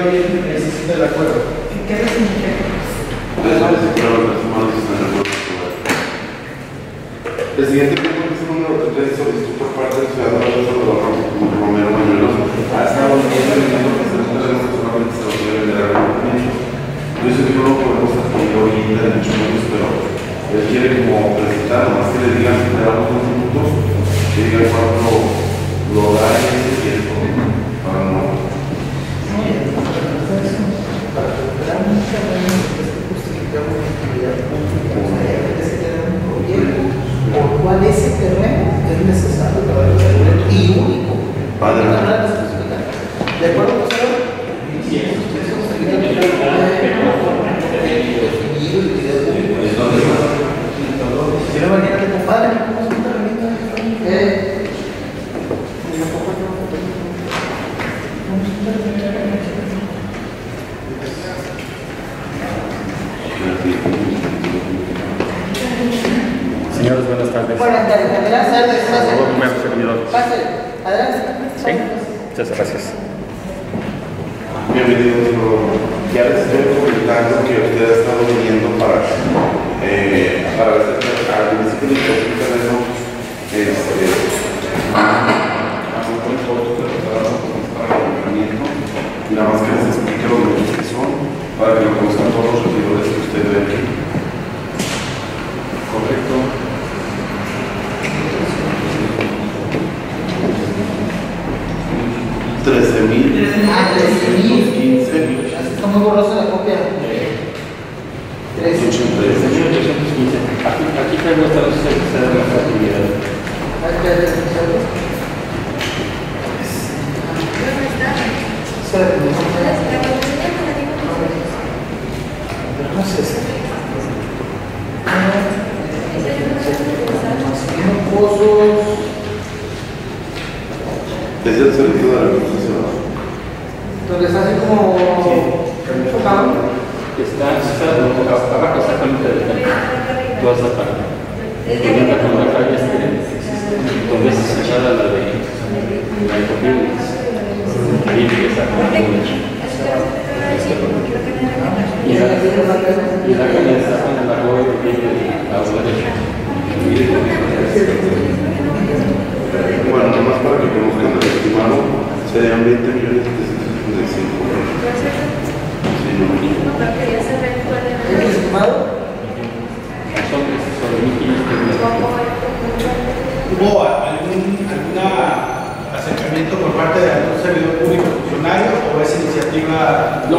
ahí, necesita el acuerdo.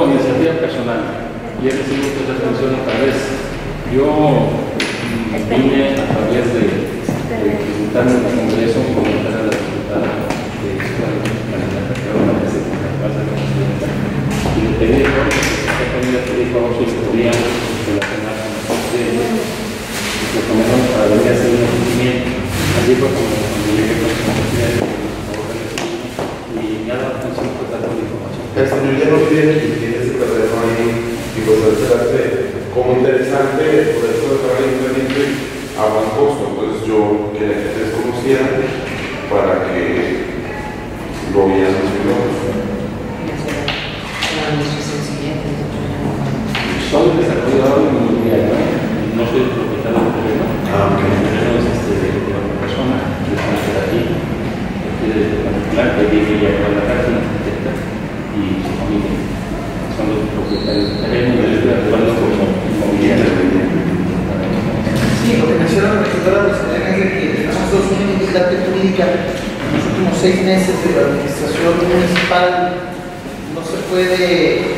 No, iniciativa personal. Y he recibido mucha atención a través. Yo mm, vine a través de, de presentarme en el Congreso, comentar a la diputada de y le pedí de favor que pedir favor si se podía relacionar con la parte de lo comenzamos para venir a hacer un seguimiento. Así fue como llegué con la información. El señor ya no tiene que tiene ese terreno ahí y pues se hace como interesante poder a buen costo. Entonces yo quería que ustedes conocieran para que lo vieran los pilotos. Inmobiliario, no soy propietario del terreno. Ah, ok. El terreno es este, de persona, de de particular, que vive ya con la casa, una arquitecta y su familia. Son los propietarios del terreno y yo estoy actuando como inmobiliario. Sí, lo que menciona la regidora de es de que nosotros una entidad jurídica en los últimos seis meses de la administración municipal no se puede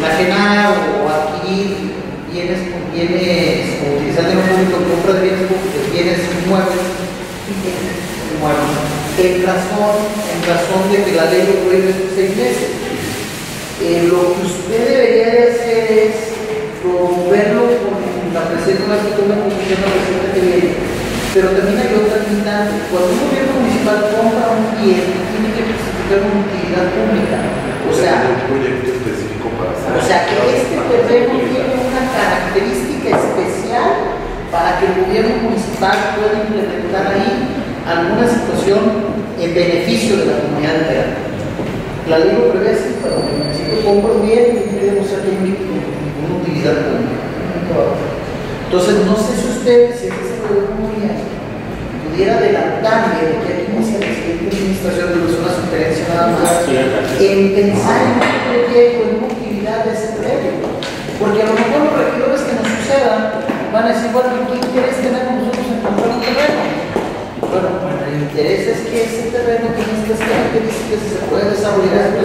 enajenar o adquirir bienes con bienes o utilizar dinero público compra de bienes públicos, bienes inmuebles y bienes inmuebles. En razón, en razón de que la ley lo prohíbe seis meses. Eh, lo que usted debería de hacer es promoverlo con la presencia de una comisión la presidenta que viene. Pero también hay otra limitante. Cuando un gobierno municipal compra un bien, tiene que justificar una utilidad pública. O sea, un proyecto específico para o sea que este terreno tiene una característica especial para que el gobierno municipal pueda implementar ahí alguna situación en beneficio de la comunidad entera. La ley lo prevé así, para que el municipio compre un bien y puede demostrar que tiene ninguna utilidad pública. Entonces, no sé si usted, si es desarrollador inmobiliario, pudiera adelantarle de que aquí inicia la siguiente administración de una sugerencia nada más, en pensar en un proyecto, en una utilidad de ese terreno. Porque a lo mejor los regidores que nos sucedan van a decir, bueno, ¿qué interés tenemos nosotros en comprar un terreno? El interés es que ese terreno tiene estas características y se puede desarrollar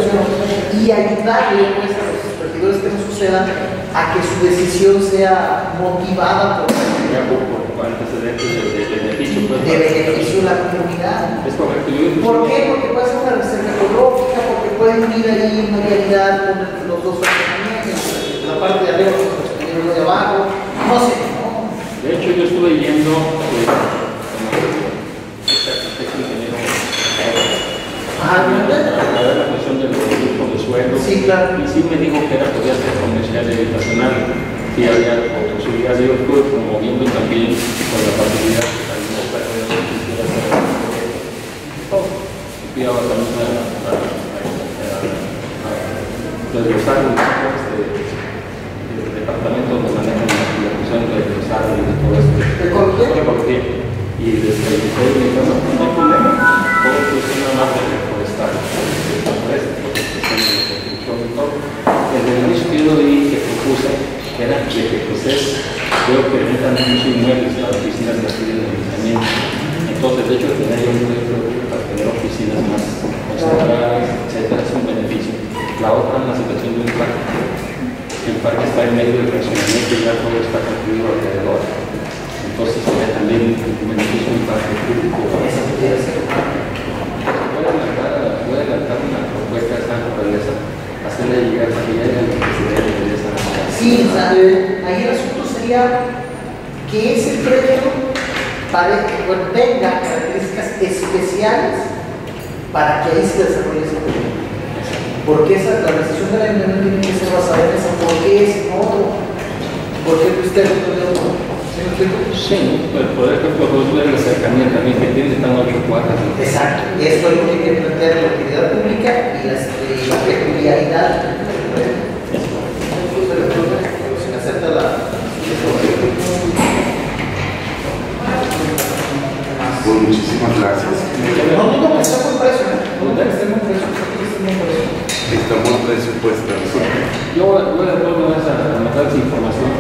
y ayudarle pues, a los regidores que nos sucedan a que su decisión sea motivada por por, antecedentes de, de beneficio. pues, de beneficio de la comunidad. Es correcto. Yo, ¿Por qué? Porque puede ser una reserva ecológica, porque puede unir ahí una realidad con los dos fraccionamientos, la parte de arriba con los de abajo, no sé, ¿no? De hecho, yo estuve yendo eh, con este arquitecto ingeniero Ajá, la cuestión del producto de suelo. Sí, claro. Y sí me dijo que era podía ser comercial y habitacional. Sí había posibilidades. Yo estuve promoviendo también con la facilidad que también está quisiera hacer todo. Fui a también a, a, desglosar un poco este, el departamento donde manejan la la cuestión de los árboles y todo esto. ¿Ecología? Ecología. Y desde el liceo me dijo, no, no hay problema, todo funciona más de el inicio que yo que propuse, era que pues es, veo que rentan muchos inmuebles para oficinas de aquí del ayuntamiento. Entonces, de hecho, tener un proyecto para tener oficinas más concentradas, etcétera, es un beneficio. La otra, la situación de un parque. El parque está en medio del fraccionamiento y ya todo está construido alrededor. Entonces, sería también un beneficio un parque público. Esa pudiera ser. A adelantar, voy a adelantar una propuesta de esta naturaleza, llegar a esa Sí, o ahí el asunto sería que ese para que bueno, tenga características especiales para que ahí se desarrolle ese proyecto. Porque esa, la decisión de la ayuntamiento tiene que ser basada en eso, ¿por qué es no otro? ¿Por qué usted no? ¿Sí por ejemplo, vos ves la cercanía también que tiene tan ocho cuadras. ¿no? Exacto, y esto es lo que hay que plantear la utilidad pública y la, y la peculiaridad. Se acepta la. Pues muchísimas gracias. No, no, no, está buen precio, ¿eh? No, está buen precio. Estamos presupuestados. Yo voy de acuerdo a mandar esa información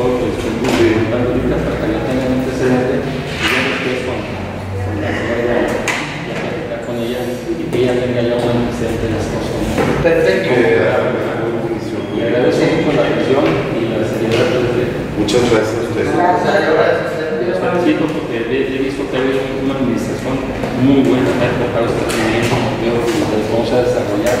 por lo que comentando ahorita para que la tengan en antecedente y yo después con, con la señora ya platicar con ella y que ella tenga ya un antecedente de las cosas. ¿no? Perfecto. Y agradezco mucho la atención y la seriedad. Muchas gracias a ustedes. Yo los felicito porque he, he visto que hay una administración muy buena para tocar este movimiento, creo que les vamos a desarrollar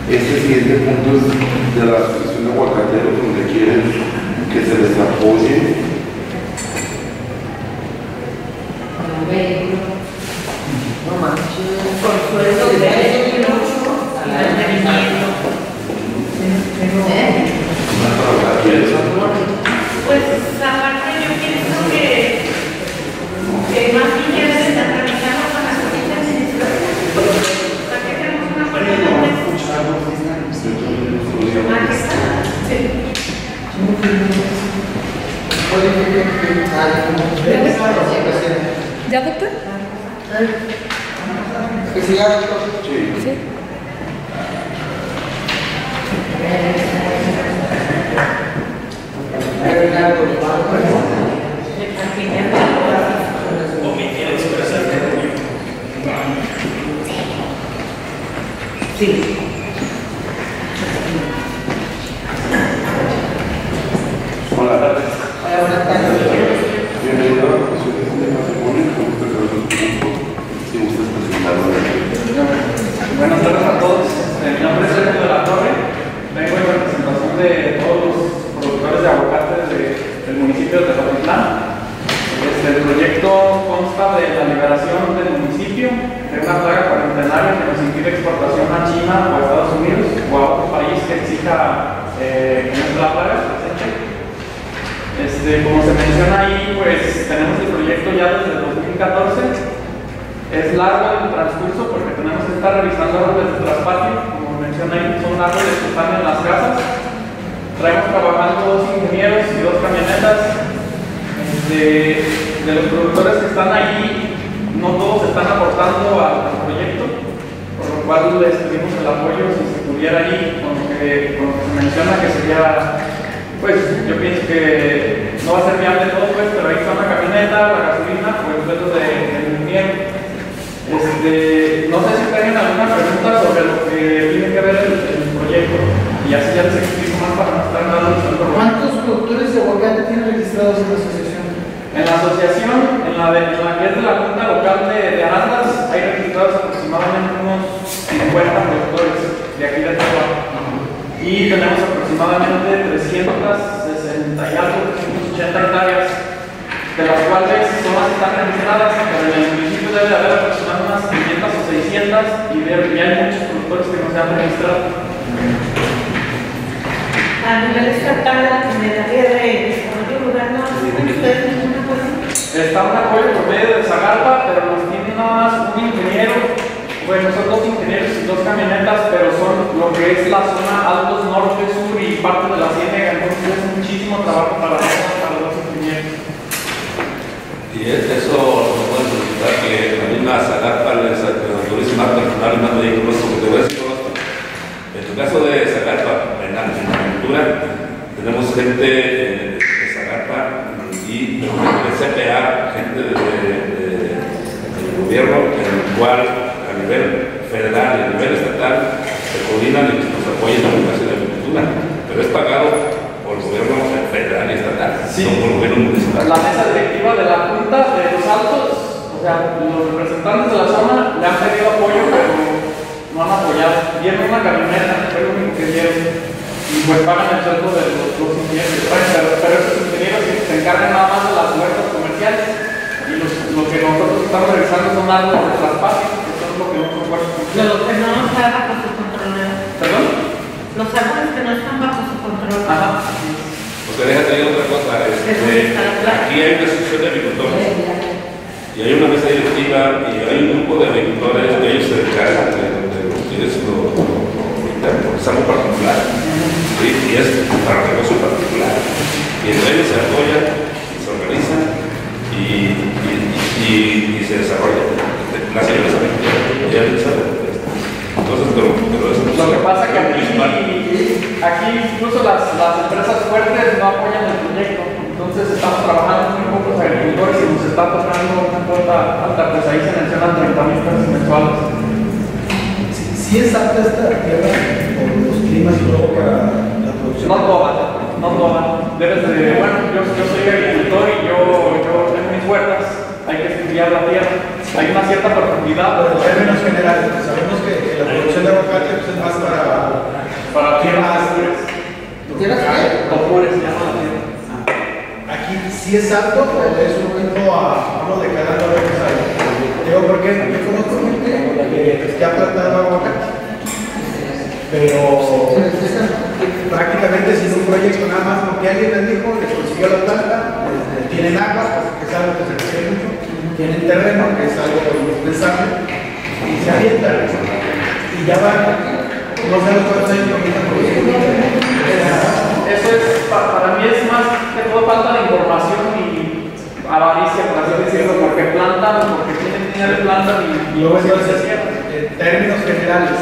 Este siguiente punto es de la Asociación de Aguacateros, donde quieren que se les apoye. No manches. Consuelo de vehículos y mantenimiento. ¿Eh? Pues aparte yo pienso que, que más bien ya se están tramitando con las cositas Para que hagamos una acuerdo con Oye, ¿qué- qué- qué? Ah, ya. ¿Ya, doctor? Que siga, doctor. Sí. Sí. Sí. Hola. Hola, buenas tardes. Bienvenido a la Comisión de Sistema Público. Me gusta que los puntos, si gustas presentarlo. Buenas tardes a todos. Eh, Mi nombre es Sergio de la Torre. Vengo en representación de todos los productores de aguacate de- del municipio de Tepatitlán. Este, el proyecto consta de la liberación del municipio de una plaga cuarentenaria que nos impide exportación a China o a Estados Unidos o a otro país que exija eh, la plaga presente. Este, como se menciona ahí, pues tenemos el proyecto ya desde el 2014. Es largo el transcurso porque tenemos que estar revisando árboles de traspatio, como menciona ahí, son árboles que están en las casas. Traemos trabajando dos ingenieros y dos camionetas. Este, de los productores que están ahí, no todos están aportando al, proyecto, por lo cual les pedimos el apoyo si se pudiera ahí, con lo que, con lo que se menciona que sería, pues yo pienso que no va a ser viable todo, pues, pero ahí está la camioneta, la gasolina, o el sueldo de, del ingeniero. Este, no sé si tengan alguna pregunta sobre lo que tiene que ver el, el proyecto y así ya les explico más para no estar dando. ¿Cuántos productores de aguacate tienen registrados en la asociación? En la asociación, en la, de, en la que es de la Junta Local de, de Arandas, hay registrados aproximadamente unos 50 productores de aquí de Chihuahua. Y tenemos aproximadamente 360 y algo, 380 hectáreas, de las cuales son las que están registradas, pero en el municipio debe de haber aproximadamente unas 500 o 600 y de- y hay muchos productores que no se han registrado. A nivel estatal, la Secretaría de Desarrollo Rural no hacen ustedes. Está un apoyo por medio de Zagarpa, pero nos tiene nada más un ingeniero, bueno, son dos ingenieros y dos camionetas, pero son lo que es la zona Altos Norte, Sur y parte de la Ciénega, entonces es muchísimo trabajo para, para los ingenieros. Y es- eso lo pueden solicitar que la misma Zagarpa les autorice más personal y más vehículos, porque te voy a decir. En tu caso de Zagarpa, en la agricultura, tenemos gente y de CPA, gente de, de- de- del gobierno, en el cual a nivel federal y a nivel estatal se coordinan y nos apoyan en el caso de agricultura, pero es pagado por el gobierno federal y estatal. Sí. son por gobierno municipal. La mesa directiva de la Junta de los Altos, o sea, los representantes de la zona le han pedido apoyo, pero no han apoyado. Dieron una camioneta, fue lo único que dieron. Y pues pagan el sueldo de los, los ingenieros que traen, pero, pero esos ingenieros se se encargan nada más de las huertas comerciales. Y los, lo que nosotros estamos revisando son árboles de traspaso, que son lo que otros huertos Lo que no está bajo su control. ¿Perdón? Los árboles que no están bajo su control. Ajá. Porque déjate decir otra cosa, este, aquí hay una asociación de agricultores y hay una mesa directiva y hay un grupo de agricultores que ellos se encargan de, de lo que porque es algo particular, ¿sí? y es para negocio particular. Y ellos se apoyan, se organizan y, y, y, y se desarrollan. La señora sabe, ella sabe. Entonces, pero, pero eso Lo que pasa es que aquí, aquí incluso las, las empresas fuertes no apoyan el proyecto. Entonces estamos trabajando muy pocos agricultores y nos está tocando una cuota alta, pues ahí se mencionan 30 mil pesos mensuales. Sí es apta esta tierra por los climas y todo para la producción. No todas, no todas. Debes de, bueno, yo, yo soy agricultor y yo, yo tengo mis huertas, hay que estudiar la tierra. Hay una cierta profundidad, Pero en términos generales, pues sabemos que la producción de aguacate pues, es más para para tierras ¿Tienes qué? Copures, ya no la tierra. Aquí sí es apto es un tipo a uno de cada nueve que sale. Digo, porque yo que ha plantado aguacate, pero prácticamente sin un proyecto nada más porque alguien les dijo, les consiguió la planta, les- tienen agua, que es algo que se requiere mucho, tienen terreno, que es algo indispensable, y se avientan. Y ya van, no sé los cuántos años. Eso es, pa- para mí es más que todo falta de información y avaricia, por así decirlo, porque plantan, porque tienen dinero plantan y, luego se términos generales,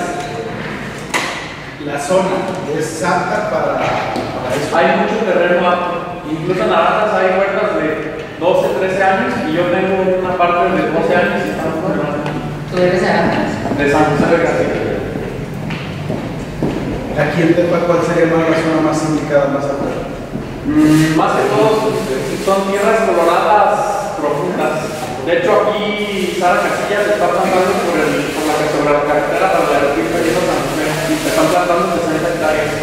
la zona es apta para, para eso. Hay mucho terreno apto. Incluso en Naranjas hay huertas de 12, 13 años y yo tengo una parte de 12 años y estamos ¿Tú eres Aranjas? de San José de Castillo. Aquí en Tepa, ¿cuál sería más la zona más indicada, más apta? Mm, más que todo son tierras coloradas profundas. De hecho aquí Sara Casillas está plantando por, el, por la que sobre la carretera para la aeropuerto de San José. Y se están plantando 60 hectáreas.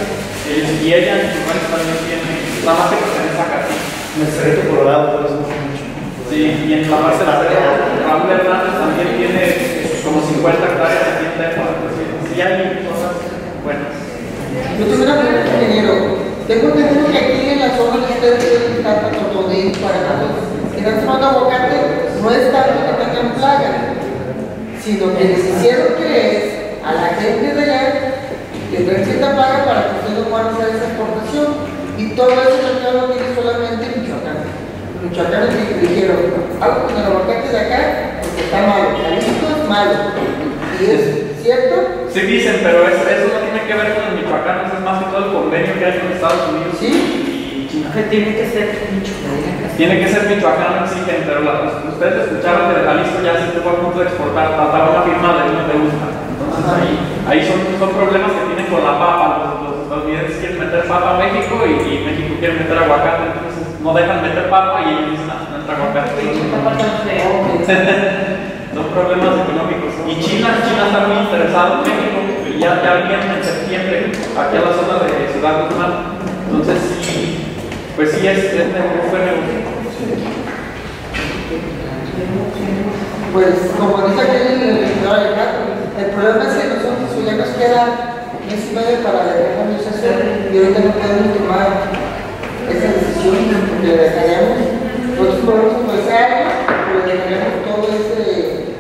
Y ella en su país también tiene, nada más que pertenece a Castillo. El Cerrito Colorado, por eso no mucho. Sí, y en la parte de la Raúl Hernández también tiene como 50 hectáreas aquí en Tepa. Entonces, sí hay cosas buenas. Yo tengo una pregunta, ingeniero. Tengo entendido que aquí en la zona que ustedes tienen tanto Totodín, para que están tomando aguacate, no es tanto que tengan plaga, sino que les hicieron creer a la gente de allá que no existe plaga para que ustedes no puedan hacer esa exportación. Y todo eso mercado lo tiene solamente Michoacán. Los Michoacanos di- dijeron, algo con el aguacate de acá, porque está malo, Jalisco es malo. Y es cierto, Sí dicen, pero eso, eso no tiene que ver con el Michoacán, eso es más que todo el convenio que hay con Estados Unidos Sí. Que tiene que ser Michoacán. Tiene que ser Michoacán, exigen, pero la- ustedes escucharon que de Jalisco ya se estuvo a punto de exportar, faltaba una firma de de USDA. Entonces ahí, ahí son, son problemas que tienen con la papa. Los, los estadounidenses quieren meter papa a México y, y México quiere meter aguacate, entonces no dejan meter papa y ellos dicen, "Ah, no entra aguacate. Son problemas económicos. Y China, China está muy interesado en México. Y ya, ya vienen en septiembre aquí a la zona de Ciudad Guzmán. Entonces sí, pues sí es, es fue. Pues como dice aquí el director el problema es que nosotros ya nos queda mes y medio para la organización y ahorita no podemos tomar esa decisión porque dejaríamos, nosotros podemos ofrecerlo, pero le dejaríamos todo ese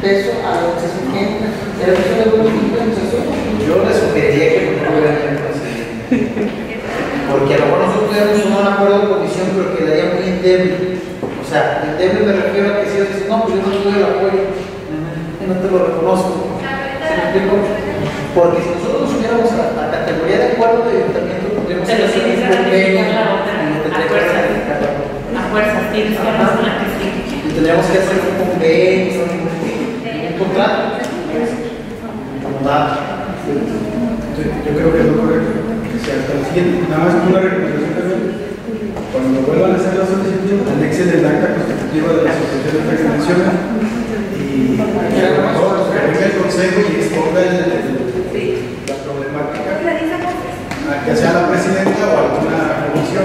peso a la. Pero eso es una organización. Yo les sugeriría que no hubieran hecho así. Porque a lo mejor nosotros tenemos un acuerdo de comisión, pero quedaría muy endeble. O sea, endeble me refiero a que si ellos dicen, no, pues yo no doy el apoyo, y no te lo reconozco. ¿Sí me explico? Porque si nosotros nos subiéramos a la categoría de acuerdo de ayuntamiento, tendríamos Pero hacer un que convenio, a tendría que fuerza. ratificar la otra. A fuerzas tienes que hacer la que sí. Y tendríamos que hacer un convenio, un contrato. Acomodado. Entonces, yo creo que es lo correcto. Sea hasta el siguiente. Nada más una recomendación también. cuando vuelvan a hacer la solicitud, anexen el acta constitutiva de la asociación de dimensiones y lo que el consejo y exponga la problemática que sea la presidenta o alguna comisión.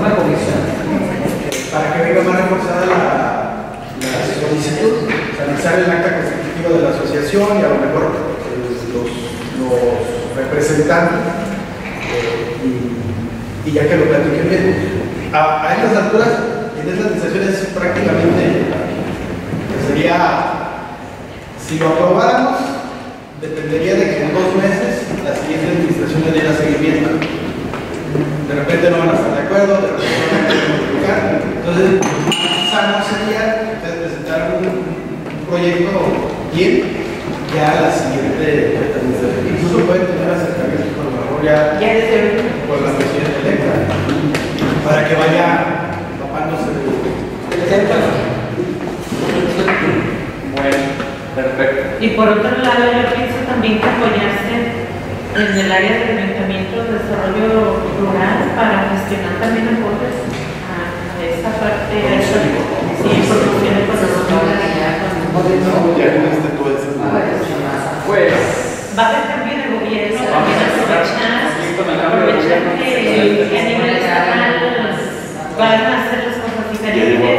Una comisión. para que venga más reforzada la, la solicitud, anexar el acta constitutiva de la asociación y a lo mejor eh, los, los representantes y, ya que lo platiquen bien. A, a estas alturas, en esta administración es prácticamente, que sería, si lo aprobáramos, dependería de que en dos meses la siguiente administración le diera seguimiento de repente no van a estar de acuerdo, de repente no van a modificar. Entonces, sano sería presentaran un, proyecto bien ya a la siguiente administración. Incluso acercamiento con con la presidenta electa para que vaya tapándose de Bueno, perfecto. Y por otro lado, yo pienso también que apoyarse en el área de ayuntamiento de desarrollo rural para gestionar también apoyos a esta parte, a esta, sí, promoción económica. Ya con este Pues, Va a haber cambio de gobierno, Aprovechar, que a nivel estatal van a hacer las cosas diferentes.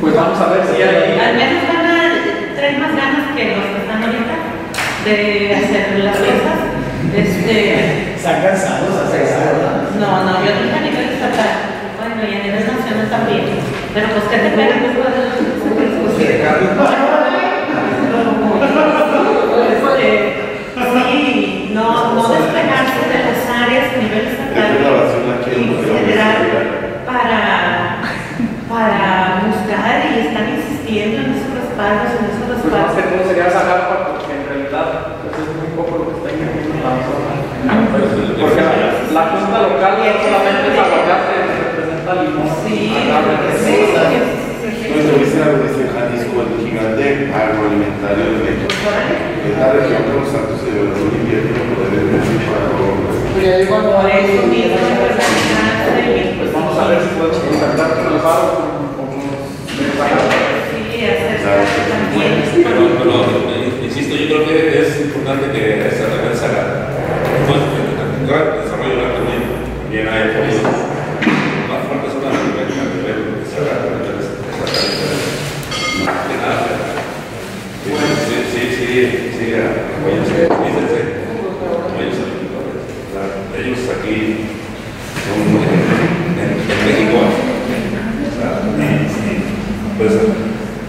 Pues vamos a ver si hay. Al menos van a traer más ganas que los que están ahorita de hacer las cosas. Este, Están cansados, no, no, yo digo a nivel estatal, bueno, y a nivel nacional también. Pero pues que te de los Sí, no, no despegarse de las áreas a nivel estatal la que y no federal para, para buscar y están insistiendo en esos respaldos, en esos Pues más que respaldos. todo sería sacar porque en realidad pues, es muy poco lo que está invirtiendo la zona. Porque la, la junta local no solamente es aguacate, representa limón. Sí, sí, fresa. sí, sí, No, sí. te dice la dice Jalisco, el gigante agroalimentario de México. La región los santos poder decir para Por eso mismo, Pues vamos a ver si podemos contactar con el faro con, con los de sí, acercarse también. Pero, pero, eh, insisto, yo creo que es importante que se regrese a la. Pues, el desarrollo de la también, bien hay apoyo. Más fuertes son las nivel, a nivel de esa a nivel estatal. Más que nada. Sí, sí, sí, sí, Ellos aquí son en, México. Pues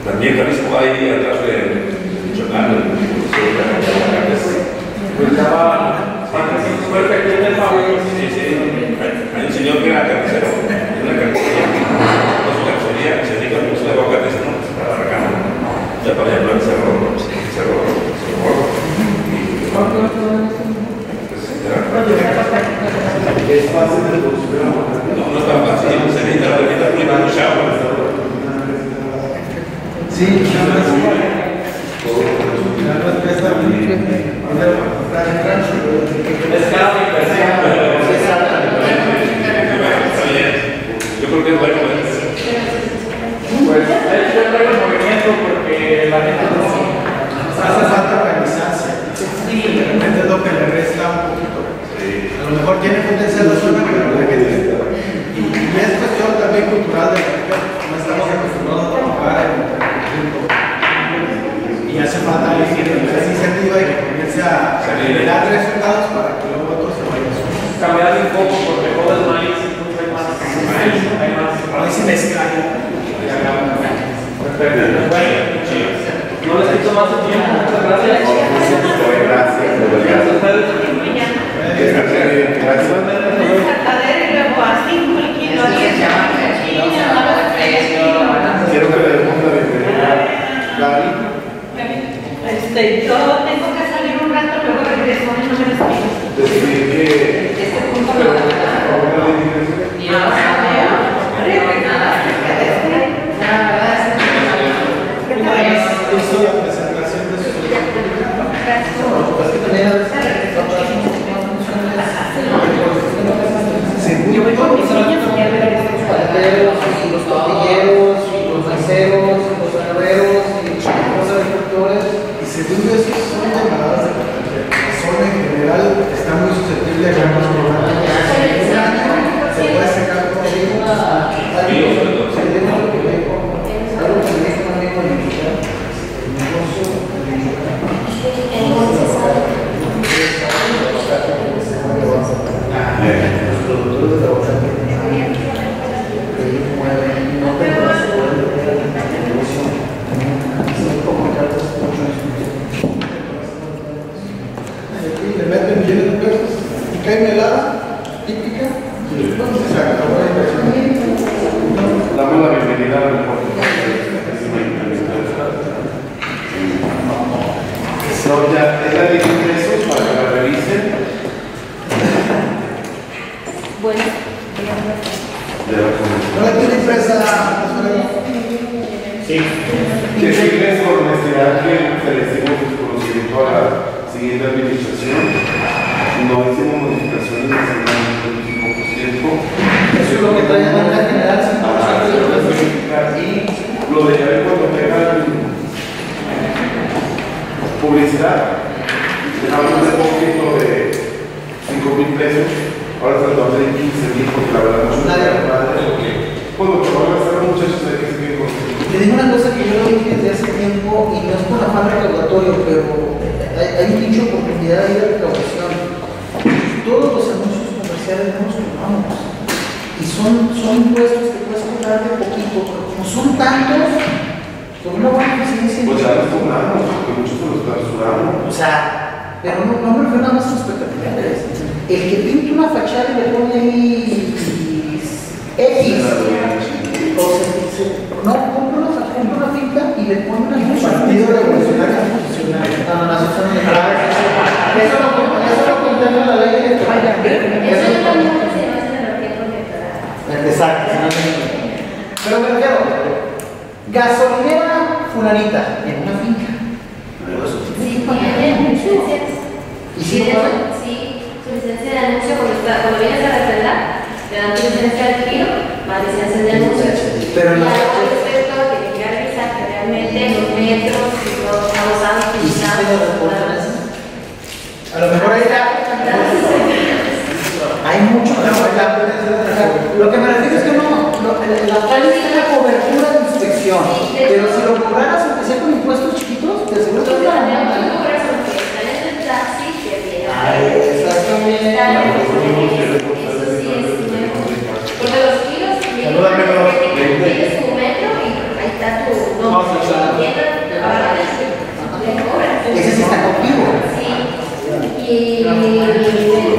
también Jalisco hay atrás de Michoacán. Pues faro. Sí, sí. Hay hay un señor que era carnicero, en una carnicería. Con su carnicería se dedica al uso de aguacates, ¿no? Para la cama. Ya para allá el cerro, cerro, cerro gordo. Y, con Te digo una cosa que yo lo dije desde hace tiempo y no es por afán recaudatorio, pero hay, hay un dicho oportunidad de ir a recaudación. Todos los anuncios comerciales no los cobramos. Y son, son impuestos que puedes cobrar de poquito, pero como son tantos, con una buena eficiencia. Pues ya los cobramos, porque muchos los clausuraron. O sea, pero no, no me refiero nada más a espectaculares. El que pinta una fachada y le pone ahí X, o se, se- no, compra una, una pinta y le pone una luz. Partido Revolucionario Institucional. No, no, eso no me Eso no contempla la ley de Eso Eso no no- es se basa en la tiempo electoral. Exacto, Pero me refiero, gasolinera fulanita en una finca. Sí, tiene licencias. ¿Y si Sí, su licencia de anuncio, cuando, está- cuando vienes a refrendar, te dan tu licencia de tiro, más licencia de anuncio. Pero no- que revisar que realmente los metros y los adosados ¿Y si se lo reportan así? A lo mejor ahí Hay mucho que no Lo que me refiero es que no, lo- la la póliza es la cobertura de inspección. Pero si lo cobraras, aunque sea con impuestos chiquitos, te aseguro que Entonces, no Ese sí está contigo. Sí. Y los. Es de.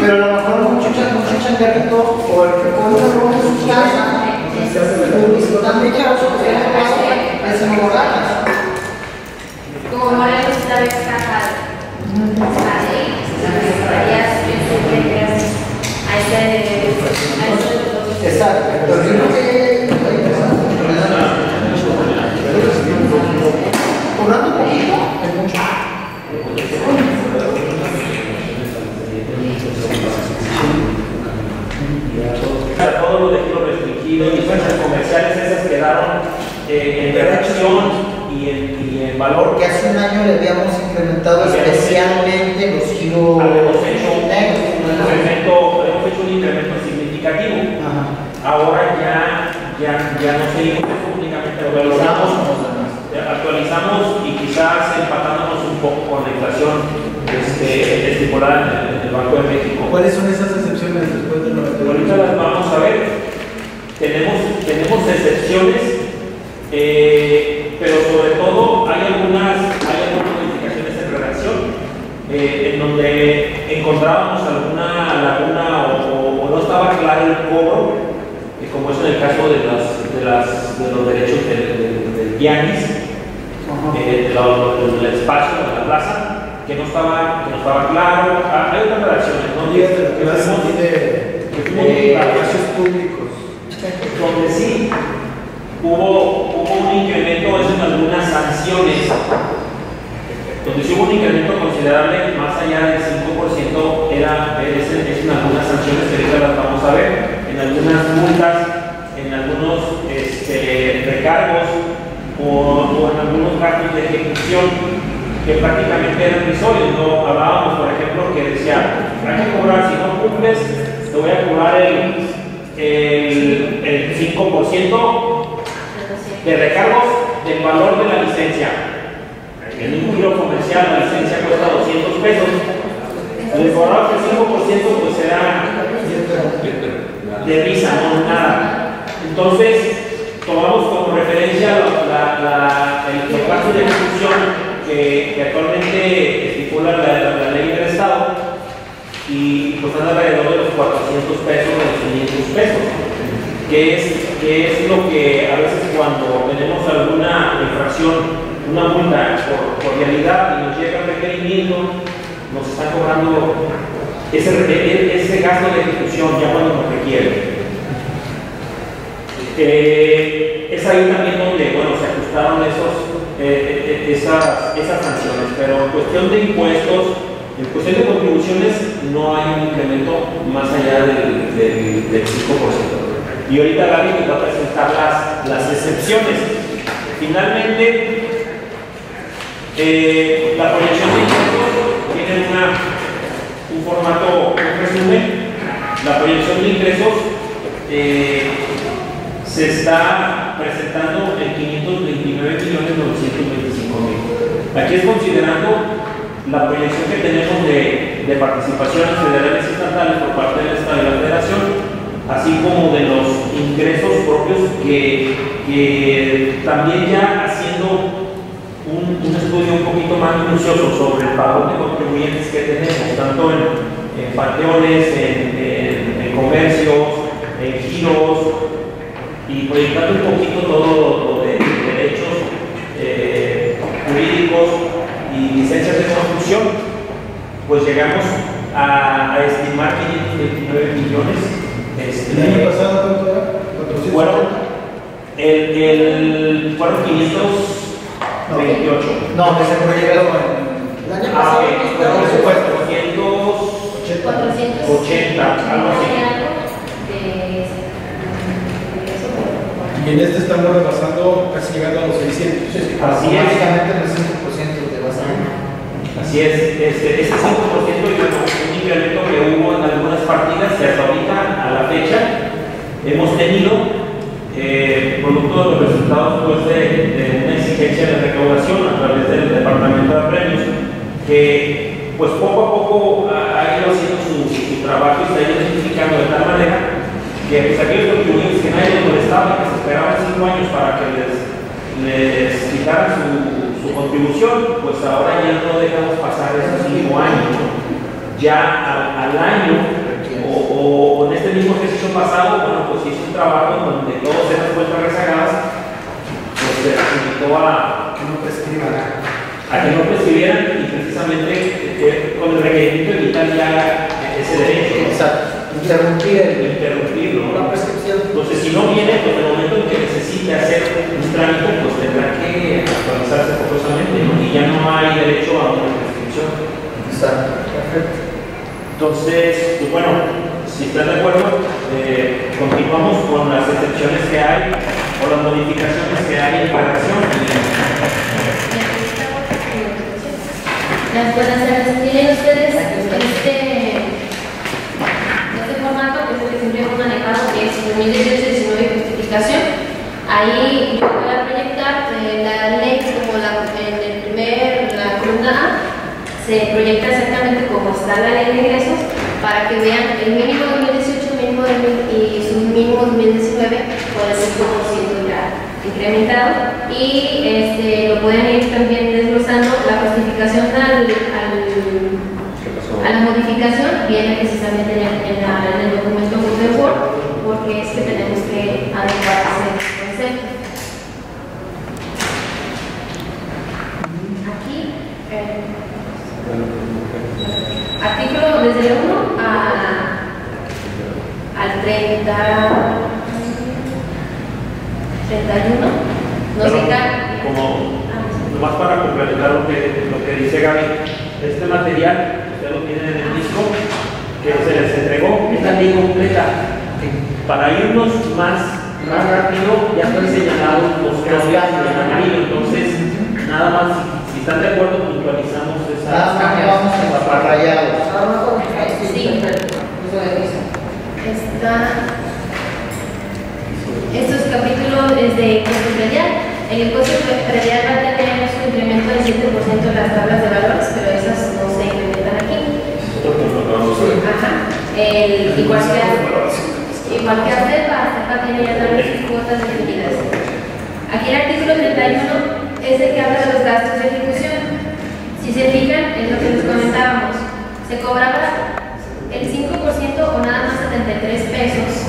Pero a lo mejor mucho chan- mucho changarrito o el que pone el rojo en su casa, publicitando que a otros que le pasa, ese no lo ganas. Como Moreno está descajado. Ahí, estarías a ese, a ese Exacto. Dan Cobrando poquito, es mucho. Todo lo de giro restringido y fuerzas comerciales esas quedaron eh, en redacción y en, y en valor. Porque hace un año le habíamos incrementado especialmente los giros Habíamos hecho, un negros. incremento, hemos hecho un incremento significativo. Ajá. Ahora ya, ya, ya no seguimos eso, únicamente lo valoramos, eh, actualizamos y quizás empatándonos un poco con la inflación este, estipulada en el, Banco de México. ¿Cuáles son esas excepciones después del 92? Ahorita las vamos a ver. Tenemos, tenemos excepciones, eh, sobre todo hay algunas, hay algunas modificaciones en redacción eh, en donde encontrábamos alguna laguna o, o- o no estaba claro el cobro, eh, como es en el caso de, las, de, las, de los derechos del, del, del Yanis, eh, de espacio de la plaza, que no estaba, que no estaba claro. Ah, hay otras redacciones, ¿no? De clase Hemos- y de que fuimos de claros. espacios públicos. Donde sí hubo un incremento es en algunas sanciones, donde sí hubo un incremento considerable, más allá del 5%, era, es, es en algunas sanciones que ahorita las vamos a ver, en algunas multas, en algunos este, recargos o, o en algunos gastos de ejecución que prácticamente eran irrisorios. ¿no? Hablábamos, por ejemplo, que decía, hay que cobrar, si no cumples, te voy a cobrar el, el, el 5% de recargos del valor de la licencia. En un giro comercial la licencia cuesta 200 pesos. Le cobramos el 5%, pues era de risa, no nada. Entonces, tomamos como referencia la, la, el, el plazo de ejecución que, que actualmente estipula la, la, ley del Estado y pues anda alrededor de los 400 pesos o los 500 pesos, que es, que es lo que a veces cuando tenemos alguna infracción, una multa por, por realidad y nos llega el requerimiento, nos están cobrando ese, ese gasto de ejecución ya cuando nos requiere. Eh, es ahí también donde bueno, se ajustaron esos, eh, eh, esas, esas sanciones, pero en cuestión de impuestos, en cuestión de contribuciones, no hay un incremento más allá del, del, del 5%. Y ahorita Gaby nos va a presentar las, las excepciones. Finalmente, eh, la proyección de ingresos tiene una, un formato, un resumen. La proyección de ingresos eh, se está presentando en 529 millones 925 mil. Aquí es considerando la proyección que tenemos de, de, participaciones federales y estatales por parte del Estado y la Federación, así como de los ingresos propios que, también ya haciendo un, estudio un poquito más minucioso sobre el pago de contribuyentes que tenemos, tanto en, en panteones, en comercios, en giros, y proyectando un poquito todo lo de derechos eh, jurídicos y licencias de construcción, pues llegamos a, a estimar 529 millones. Este, ¿El año pasado cuánto era? Fueron, el, el, fueron 528. No, que se proyectó el año Ah, pasado. ok, pero por por supuesto, supuesto. 480, 480, algo así. Y en este estamos rebasando, casi llegando a los 600. Así es. Básicamente el 5% de base. Así es, este, ese 5% y bueno, un incremento que hubo en algunas partidas que hasta ahorita, a la fecha, hemos tenido, eh, producto de los resultados pues, de, de, una exigencia de recaudación a través del Departamento de Premios, que pues poco a poco ha ido haciendo su, su trabajo y se ha ido identificando de tal manera que pues, aquellos contribuyentes que nadie les molestaba, que se esperaban cinco años para que les, les quitaran su, su, contribución, pues ahora ya no dejamos pasar esos cinco años. Ya al, al año, o, en este mismo ejercicio pasado, bueno, pues hizo un trabajo donde todas esas cuentas rezagadas, pues se les invitó a que no prescriban. A que no prescribieran y precisamente eh, con el requerimiento de quitar ya ese derecho. Exacto interrumpir el, interrumpirlo. La prescripción. Entonces, si no viene, pues en el momento en que necesite hacer un trámite, pues tendrá que actualizarse forzosamente ¿no? y ya no hay derecho a una prescripción. Exacto, perfecto. Entonces, pues bueno, si están de acuerdo, eh, continuamos con las excepciones que hay o las modificaciones que hay en la redacción. Las pueden hacer, tienen ustedes formato, que es el siempre hemos manejado, que es 2018-19 justificación. Ahí yo voy a proyectar eh, la ley como la, en el primer, la columna A, se proyecta exactamente como está la ley de ingresos para que vean el mínimo 2018 mínimo y su mínimo 2019 por el 5% ya incrementado y este, lo pueden ir también desglosando la justificación al, al a la modificación viene precisamente en el, en la, en el documento de Word porque es que tenemos que adecuar ese concepto. Aquí, eh, artículo desde el 1 a, al 30, 31. No Pero, se cae. Como, Ah, nomás para complementar lo que, lo que dice Gaby, este material, ustedes lo tienen en el disco, que se les entregó, es la ley completa. Para irnos más, más rápido, ya están señalados los cambios en amarillo, entonces, nada más, si están de acuerdo, puntualizamos esas Nada más vamos a rayados. Sí. Está. Estos capítulos es de impuesto predial. El impuesto predial va a tener su incremento del 7% en las tablas de valores, pero esas no se incrementan aquí. Ajá. El, igual que igual que ACEPA, ACEPA tiene ya también sus cuotas definidas. Aquí el artículo 31 es el que habla de los gastos de ejecución. Si se fijan, es lo que les comentábamos. Se cobraba el 5% o nada más 73 pesos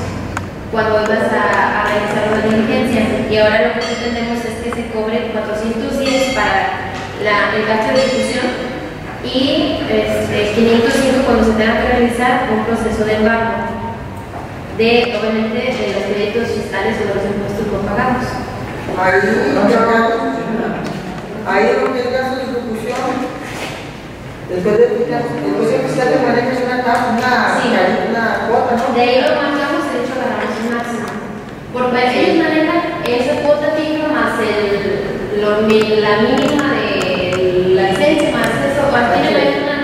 cuando ibas a, realizar una diligencia. Y ahora lo que pretendemos es que se cobre 410 para el gasto de ejecución y este, 505 cuando se tenga que realizar un proceso de embargo de, obviamente, de los créditos fiscales o de los impuestos no pagados. Ahí, ahí es donde el gasto de ejecución. Después de después de fiscal te manejas una una, Sí. una cuota, ¿no? De ahí lo marcamos, de hecho, agarramos un máximo. Porque ellos manejan esa cuota fija más el, lo, la mínima de la licencia, más eso, una fórmula. Y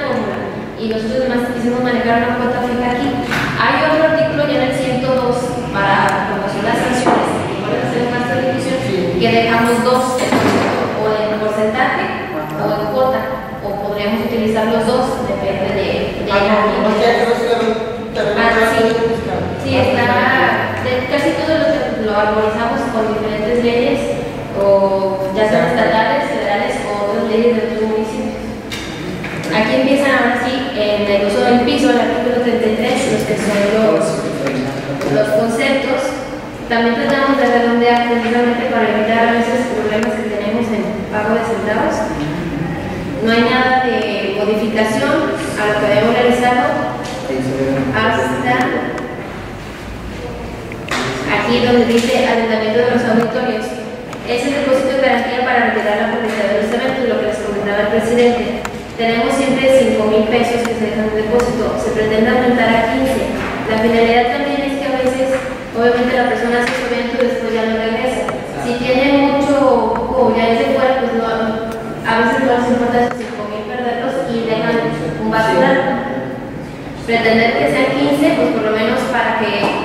nosotros además quisimos manejar una cuota fija aquí. Hay otro artículo ya en el 102 para cuando son las sanciones que pueden hacer más de ejecución, que dejamos dos, o en porcentaje o en cuota, o podríamos utilizar los dos, depende de, de Ah, la no, te Ah, sí. Sí, está, de- casi todo lo, lo armonizamos con diferentes leyes, o ya sean estatales, federales o otras leyes de otros municipios. Aquí empiezan en el uso del piso, el artículo 33, los que son los, los conceptos. También tratamos de redondear precisamente para evitar a veces problemas que tenemos en pago de centavos. No hay nada de modificación a lo que habíamos realizado hasta aquí donde dice arrendamiento de los auditorios. Es el depósito de garantía para retirar la propiedad de los eventos, lo que les comentaba el presidente. Tenemos siempre 5 mil pesos que se dejan de depósito, se pretende aumentar a 15. La finalidad también es que a veces, obviamente la persona hace su evento y después ya no regresa. Si tiene mucho o poco, ya es de fuera, pues no, a veces no les importa esos 5 mil perderlos y dejan un basural pretender que sean 15, pues por lo menos para que,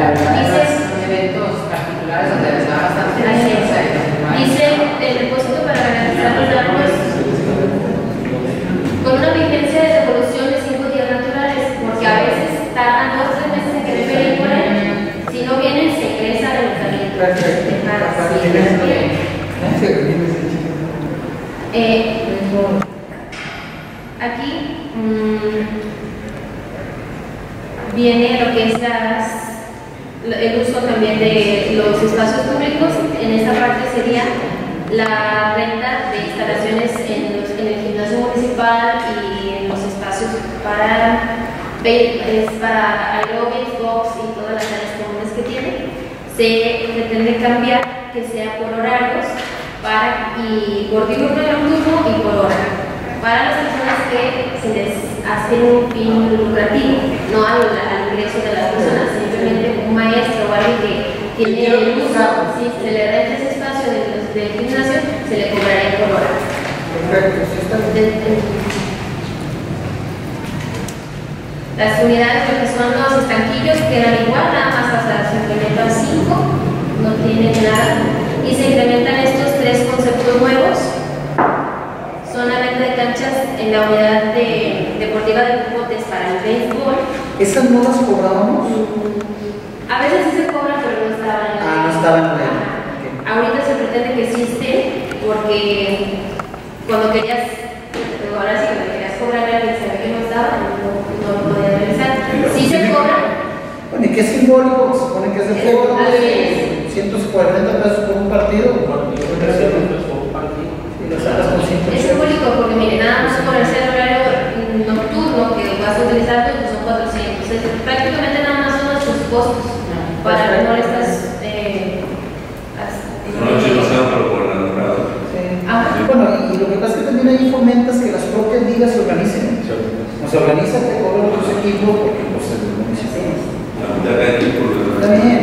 La verdad, Dice- eventos particulares donde les da bastante Así es. o sea, Dice el depósito para garantizar los datos con una vigencia de devolución de 5 días naturales, porque a veces tardan dos o tres meses en que den película, si no vienen se ingresa al ayuntamiento. Perfecto. Eh, aquí mm, viene lo que es las, el uso también de los espacios públicos. En esta parte sería la renta de instalaciones en, los- en el gimnasio municipal y en los espacios para, es para aerobics, box y todas las áreas comunes que tiene. Se pretende cambiar que sea por horarios para, y por diurno y nocturno y por hora. Para las personas que se les hace un fin lucrativo, no al, al ingreso de las personas, un maestro o alguien que tiene el uso, si se le renta ese espacio del, del gimnasio, se le cobraría por hora. Perfecto, de- Las unidades, lo que son los estanquillos, quedan igual, nada más hasta se incrementan 5, no tienen nada. Y se incrementan estos tres conceptos nuevos. Son la venta de canchas en la unidad de, deportiva de Pujotes para el béisbol. ¿Esas no las cobrábamos? A veces sí se cobran, pero no estaban. Ah, no estaban en el... okay. Ahorita se pretende que existe porque cuando querías, ahora sí, cuando querías cobrar el mensaje que nos daban, no, lo podías realizar. Sí se cobra. Bueno, ¿y qué simbólico? Se supone que es el juego de 140 pesos por un partido. Un partido. Es simbólico porque, mire, nada más con el horario nocturno que vas a utilizar Prácticamente nada más son sus costos para pues, estas. Eh, no, por ah. Bueno, y lo que pasa es que también ahí fomentas que las propias ligas se organicen. Sí. Nos organiza, te cobran los equipos, porque pues el municipio. También.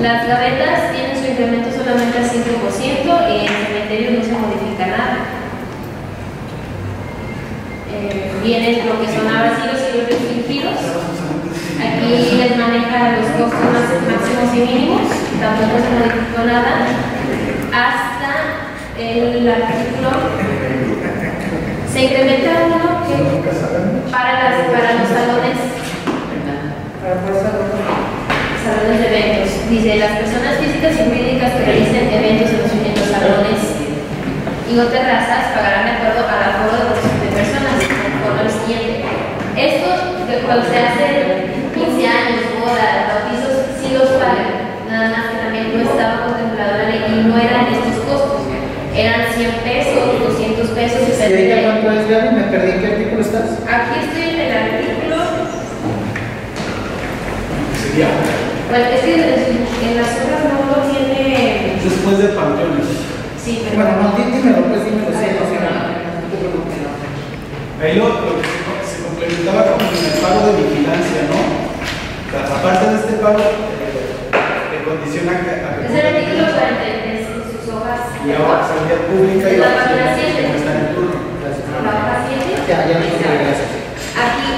Las gavetas tienen su incremento solamente al 5% y en cementerio no se modifica nada. Eh, vienen lo que son ahora sí los Aquí les maneja los costos máximos y mínimos, tampoco se modificó nada. Hasta el artículo se incrementa uno que para, las, para los salones salones de eventos. Dice, las personas físicas y jurídicas que realicen eventos en los, en los salones y o terrazas pagarán de acuerdo al aforo de personas, conforme al siguiente. Esto, cuando se hace 15 años, bodas, bautizos, sí los pagan. Nada más que también no estaba contemplado la ley y no eran estos costos. Eran 100 pesos, 200 pesos, ¿Y ya cuánto es, Gaby? Me perdí, ¿en qué artículo estás? Aquí estoy en el artículo Sería Bueno, es que en, en las obras no lo tiene. después de panteones. Sí, pero. Bueno, no, dí- dímelo, pues dímelo, sí, no, no. Que se, se complementaba con el pago de vigilancia, ¿no? O sea, aparte de este pago, eh, que condiciona a que Es el artículo 43 en sus hojas. y ahora seguridad pública y En la página que 7. está en el turno. En la hoja 7. Ya, ya. Aquí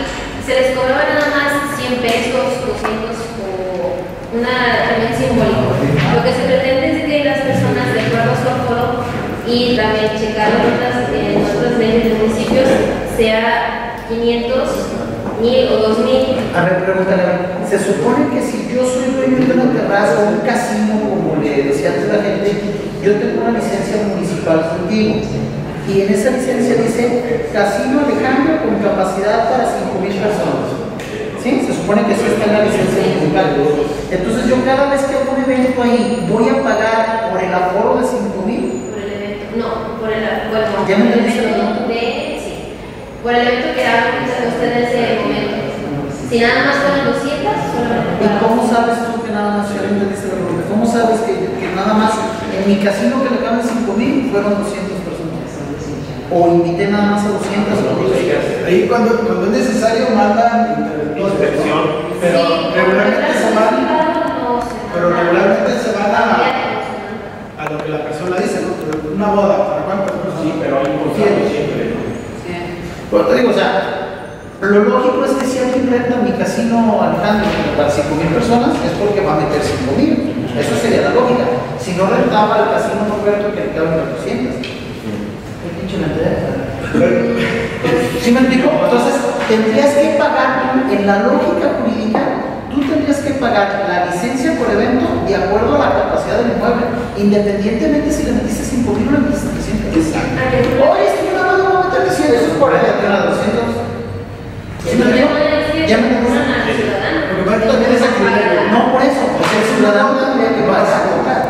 se les cobraba nada más 100 pesos, 200 o una también simbólico. Lo que se pretende es que las personas, de acuerdo a su aforo y también checar en otras, en otras leyes de municipios, sea 500, 1000 o 2000. A ver, pregúntale, se supone que si yo soy dueño de una terraza o un casino, como le decía antes la gente, yo tengo una licencia municipal contigo. Y en esa licencia dice Casino Alejandro con capacidad para 5.000 personas. ¿Sí? Se supone que eso está en la licencia municipal. Entonces yo cada vez que hago un evento ahí, voy a pagar por el aforo de 5.000. Por el evento, no, por el, bueno, ¿Ya me entendiste, de, por el evento que hagan ustedes en ese momento. Si nada más fueron 200, solamente ¿Y cómo sabes tú que nada más, cómo sabes que, que nada más en mi casino que le caben 5.000 fueron 200 personas? O invité nada más a 200 o 200. Ahí cuando, cuando es necesario mandan Inspección. Pero Sí, regularmente se van, no pero regularmente se van a, a lo que la persona dice, ¿no? Una boda, ¿para cuántas personas? Sí, pero hay un siempre, ¿no? Pero te digo, o sea, lo lógico es que si alguien renta mi casino Alejandro para 5.000 personas, es porque va a meter 5.000. Eso sería la lógica. Si no rentaba el casino Roberto que le caben 400. ¿Qué pinche mentira? ¿Sí me explico? Entonces, tendrías que pagar, en la lógica jurídica, tú tendrías que pagar la licencia por evento de acuerdo a la capacidad del inmueble, independientemente si le metiste 5 mil o le metiste 300. Ah, tú- es nada más le voy a meter 300, eso es por ahí, a 200. ¿Sí me decir Ya me ciudadano. Porque va también criterio. No, por eso, o sea, el ciudadano tendría que vas a cobrar.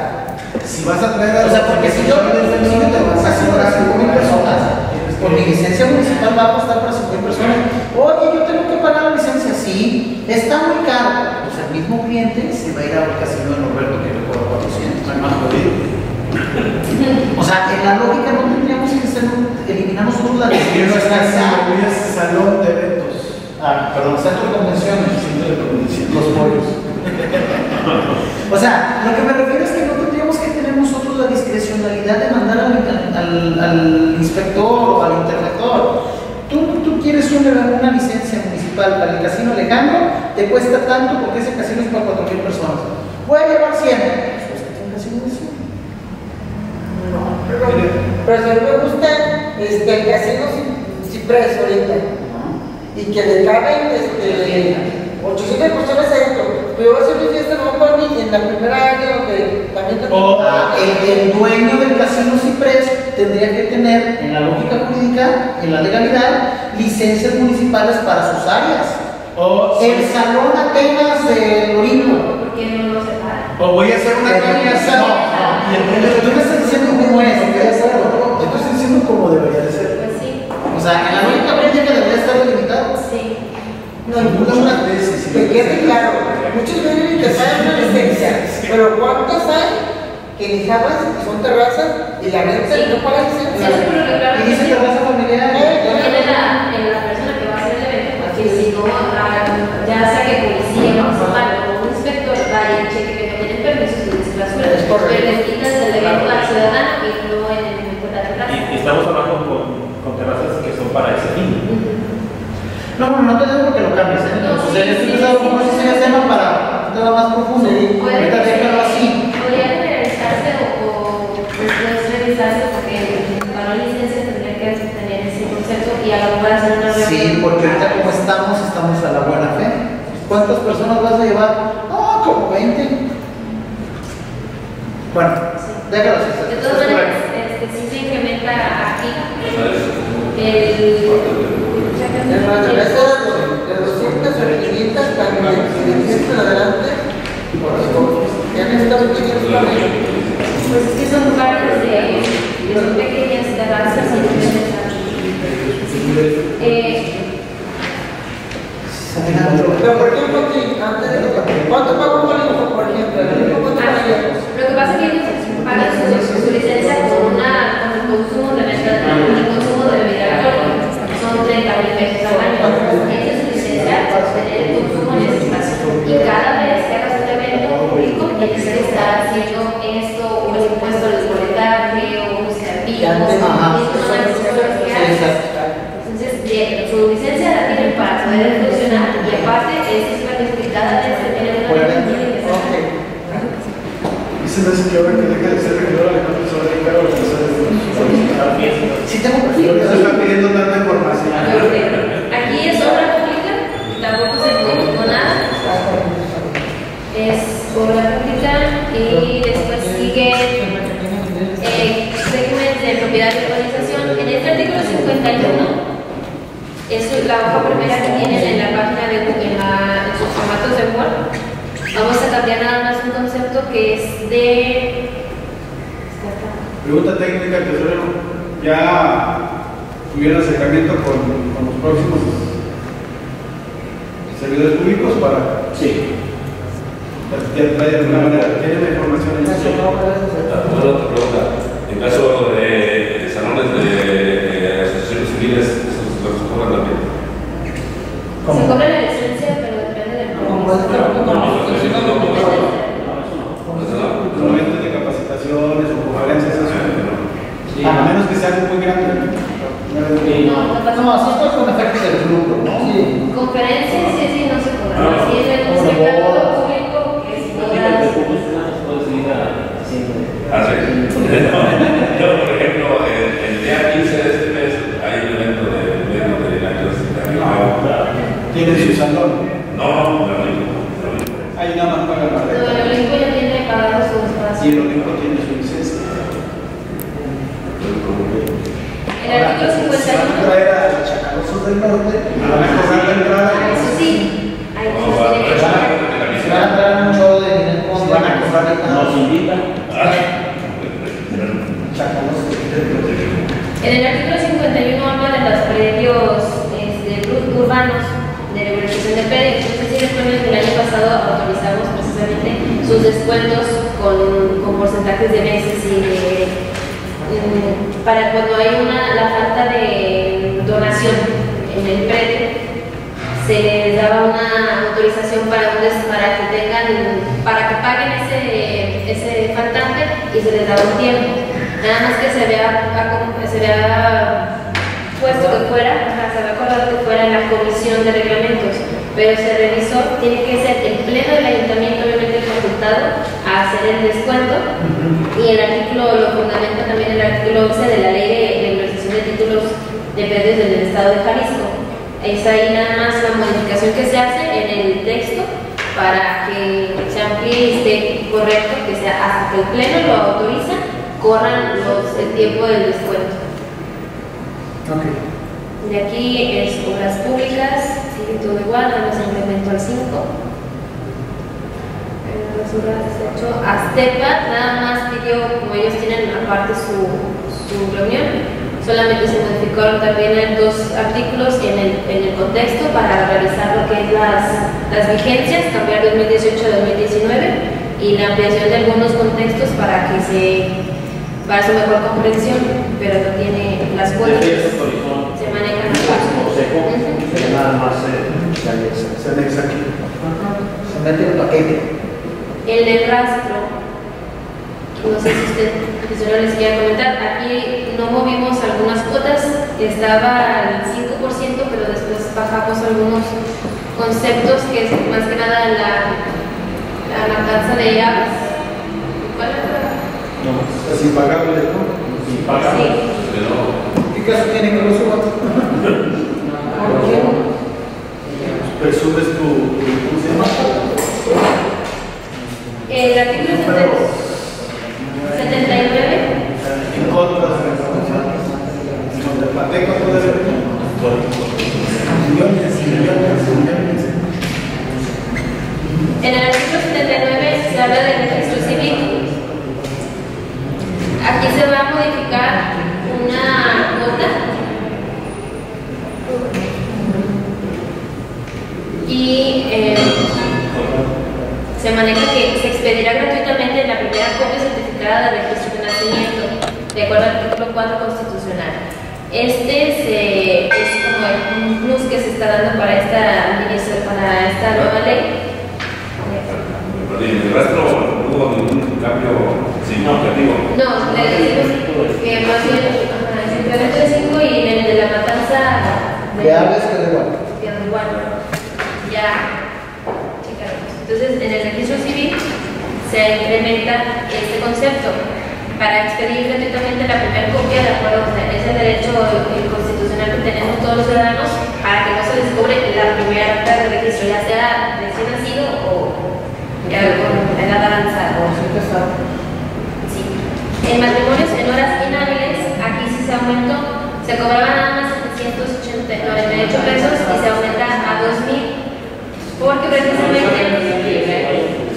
Si vas a traer a O sea, porque si yo te vas a cobrar 5 mil personas, por mi licencia municipal va a costar para 5 mil personas. Oye, yo tengo que pagar la licencia, sí, está muy caro. Pues el mismo cliente se va a ir al casino de Norberto que le cobra 400. más jodido. O sea, en la lógica no tendríamos que ser, está en es salón de eventos. Ah, perdón, centro de convenciones. Centro de convenciones. Los pollos. o sea, lo que me refiero es que no tendríamos que tener nosotros la discrecionalidad de mandar al, al- al inspector o al interventor. Tú, tú quieres una, una licencia municipal para el casino Alejandro, te cuesta tanto porque ese casino es para 4.000 personas. Voy a llevar 100. Pues un casino de 100. No, pero, pero si me gusta este, el casino Ciprés ahorita y que le caben este, 800 personas adentro. Pero va a ser una fiesta no para mí en la primera área donde también te O- Ah, el, el dueño del casino Ciprés tendría que tener, en la lógica jurídica, en la legalidad, licencias municipales para sus áreas. O, El salón apenas de Orino. ¿Por qué no lo separan? o voy a hacer una asada. no, Y el Tú me estás diciendo cómo es, cómo debería de ser. Pues sí. O sea, en la lógica jurídica debería estar delimitado. Sí. No, y muchas veces, que quede claro, muchos vienen pagan una licencia, pero ¿cuántas hay que ni sabes, que son terrazas y la renta Sí. no pagan Sí, licencia. que claro Y que dice sí. terraza familiar. La, en la persona que va a hacer el evento, pues que si no, ah, ya sea que policía, o un inspector vaya y cheque que no tienen permiso y les clausura. Pero les quitas el evento al ciudadano y no en el evento de la terraza. Y, y estamos hablando con, con terrazas que son para ese fin. No, no, no te digo que lo cambies, ¿eh? No, o sea, sí, yo estoy sí, pensando sí, como sí. si sería tema para más profundo. Puede Ahorita déjalo así. Podría generalizarse o, o después revisarse porque para la licencia tendría que tener ese concepto y a la mejor hacer una Sí, revisión. porque ahorita como estamos, estamos a la buena fe. ¿Cuántas personas vas a llevar? No, como 20. Bueno, déjalo así. Lo que pasa es que ellos pagan su, licencia con, una, el consumo el consumo de bebida alcohólica. Son 30 mil pesos al año. Esa es su licencia para tener el consumo en ese espacio. Y cada vez que hagas un evento público, tienes que estar haciendo esto, o el impuesto del boletaje, o un servicio, Ya te- ajá. esas son las cosas que haces. Entonces, de- su licencia la tienen para poder funcionar y aparte es una tienen evento. que Ok. estar. Y se me hace que ahora que deje de ser regidor, Alejandro se va a dedicar a organizar eventos. Sí tengo Por perfil. eso pidiendo tanta información. Aquí es obra pública, tampoco se modificó nada. Es obra pública y después sigue eh, régimen de propiedad y urbanización. En este artículo 51, es la hoja primera que tienen en la página de Google, en, la- en sus formatos de Word. Vamos a cambiar nada más un concepto que es de... Pregunta técnica, tesorero. ¿Ya tuvieron acercamiento con, con los próximos servidores públicos para Sí. ya traer de alguna manera? ¿Tienen la información en eso? Otra pregunta. En caso de, salones de, asociaciones civiles, ¿esos los cobran también? Se cobra la licencia, pero depende del Como puede ser, No, no, Depende no, no, no, del- no. Eso no. Los eventos de capacitaciones o conferencias, eso. Sí. A menos que sea algo muy grande. Sí. No, No, pero no tiene las cuotas se manejan que nada más se, se anexa, se anexa aquí. Se mete el paquete. El del rastro, no sé si usted profesor, les quiere comentar, aquí no movimos algunas cuotas, estaba al 5%, pero después bajamos algunos conceptos que es más que nada la, la matanza de aves. ¿Cuál era? Es impagable, ¿no? Sí. ¿Qué caso tiene que lo suba? Presumes tu, ¿cómo se llama? El artículo 79 En contra de. Donde millones. En el artículo 79 se habla del registro civil. Aquí se va a modificar una nota y eh, se maneja que se expedirá gratuitamente la primera copia certificada del registro de nacimiento, de acuerdo al artículo 4 constitucional. Este se- es como un plus que se está dando para esta, para esta nueva ley. El rastro no hubo ningún cambio significativo. No, le decimos que más bien de 5 y en el de la matanza De aves que de igual. quedó igual. Ya, checaremos. Entonces, en el registro civil se incrementa este concepto para expedir gratuitamente la primera copia de acuerdo, o sea, es el derecho eh, constitucional que tenemos todos los ciudadanos para que no se les cobre la primera acta de registro, ya sea recién nacido o ya con edad avanzada. Sí. En matrimonios en horas inhábiles, aquí sí se aumentó, se cobraba nada más 798 pesos y se aumenta a 2000, porque precisamente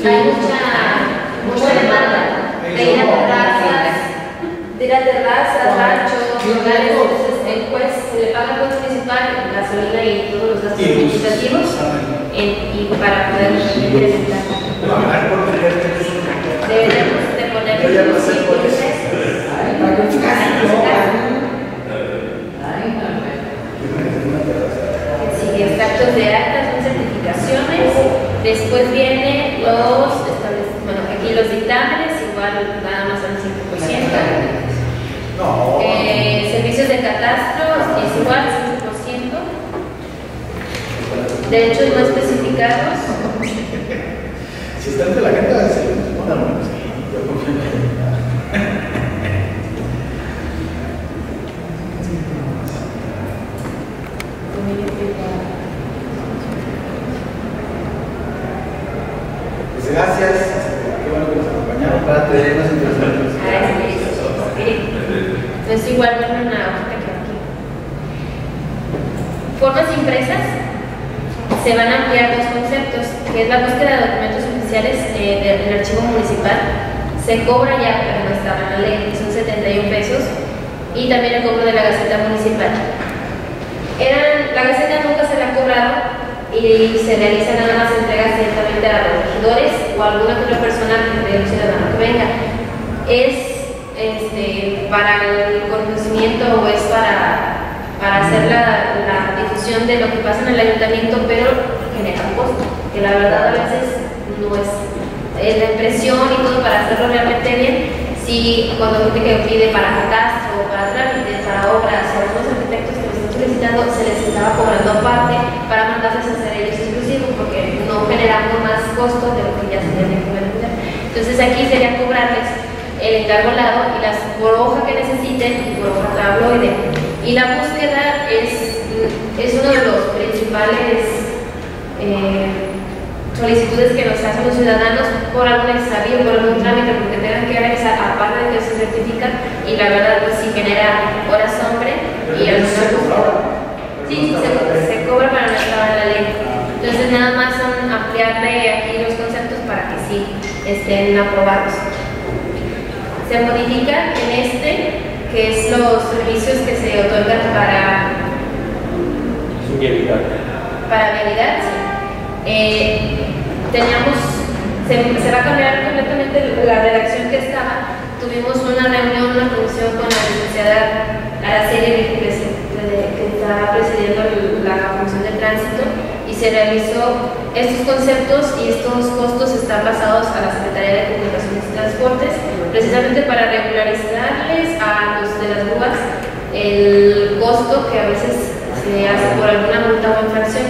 hay mucha, mucha demanda. de ir a terrazas, de ir a terrazas, ranchos, lugares, entonces el juez se le paga al juez municipal gasolina y todos los gastos administrativos en- y para poder presentar. Deberíamos de poner eso. pesos. Sí, extractos de actas, certificaciones. Después vienen los, bueno, aquí los dictámenes, igual nada más al 5%. No. Eh, servicios de catastro es igual, 5%. Derechos no especificados, Si está entre la gente, va a decir, bueno, bueno, sí, yo confío en ella. Pues gracias. Qué bueno que nos acompañaron para tenernos interesantes. Ah, sí. no es igual no es una hojita que aquí. Formas impresas se van a ampliar dos conceptos, que es la búsqueda de documentos oficiales eh, de- del archivo municipal. Se cobra ya, pero no estaba en la ley, son 71 pesos. Y también el cobro de la Gaceta Municipal. Eran, la Gaceta nunca se la ha cobrado y se realiza nada más entregas directamente a los regidores o a alguna otra persona de un ciudadano que venga. Es este, para el conocimiento o es para, para hacer la, la difusión de lo que pasa en el ayuntamiento, pero genera un costo, que la verdad a veces no es, es la impresión y todo para hacerlo realmente bien. Si cuando gente que pide para catastro para trámites, para obras, o algunos arquitectos que están solicitando, se les estaba cobrando aparte para mandarles a hacer ellos exclusivos porque no generamos más costo de lo que ya se tiene que vender. Entonces aquí sería cobrarles el encargo lado y las por hoja que necesiten y por hoja tabloide. Y la búsqueda es, es uno de los principales eh, solicitudes que nos hacen los ciudadanos por algún exavío, por algún trámite, porque tengan que realizar, aparte de que se certifican, y la verdad pues sí genera horas hombre y alguna búsqueda. Sí, se, se cobra para no estaba en la ley. Entonces nada más son ampliarle aquí los conceptos para que sí estén aprobados. Se modifica en este, que es los servicios que se otorgan para para vialidad, sí. Eh, teníamos se, se va a cambiar completamente la redacción que estaba. Tuvimos una reunión, una comisión con la licenciada Araceli, que, que- está presidiendo la comisión de tránsito, y se realizó estos conceptos y estos costos están pasados a la Secretaría de Comunicaciones y Transportes, precisamente para regularizarles a los de las grúas el costo que a veces se hace por alguna multa o infracción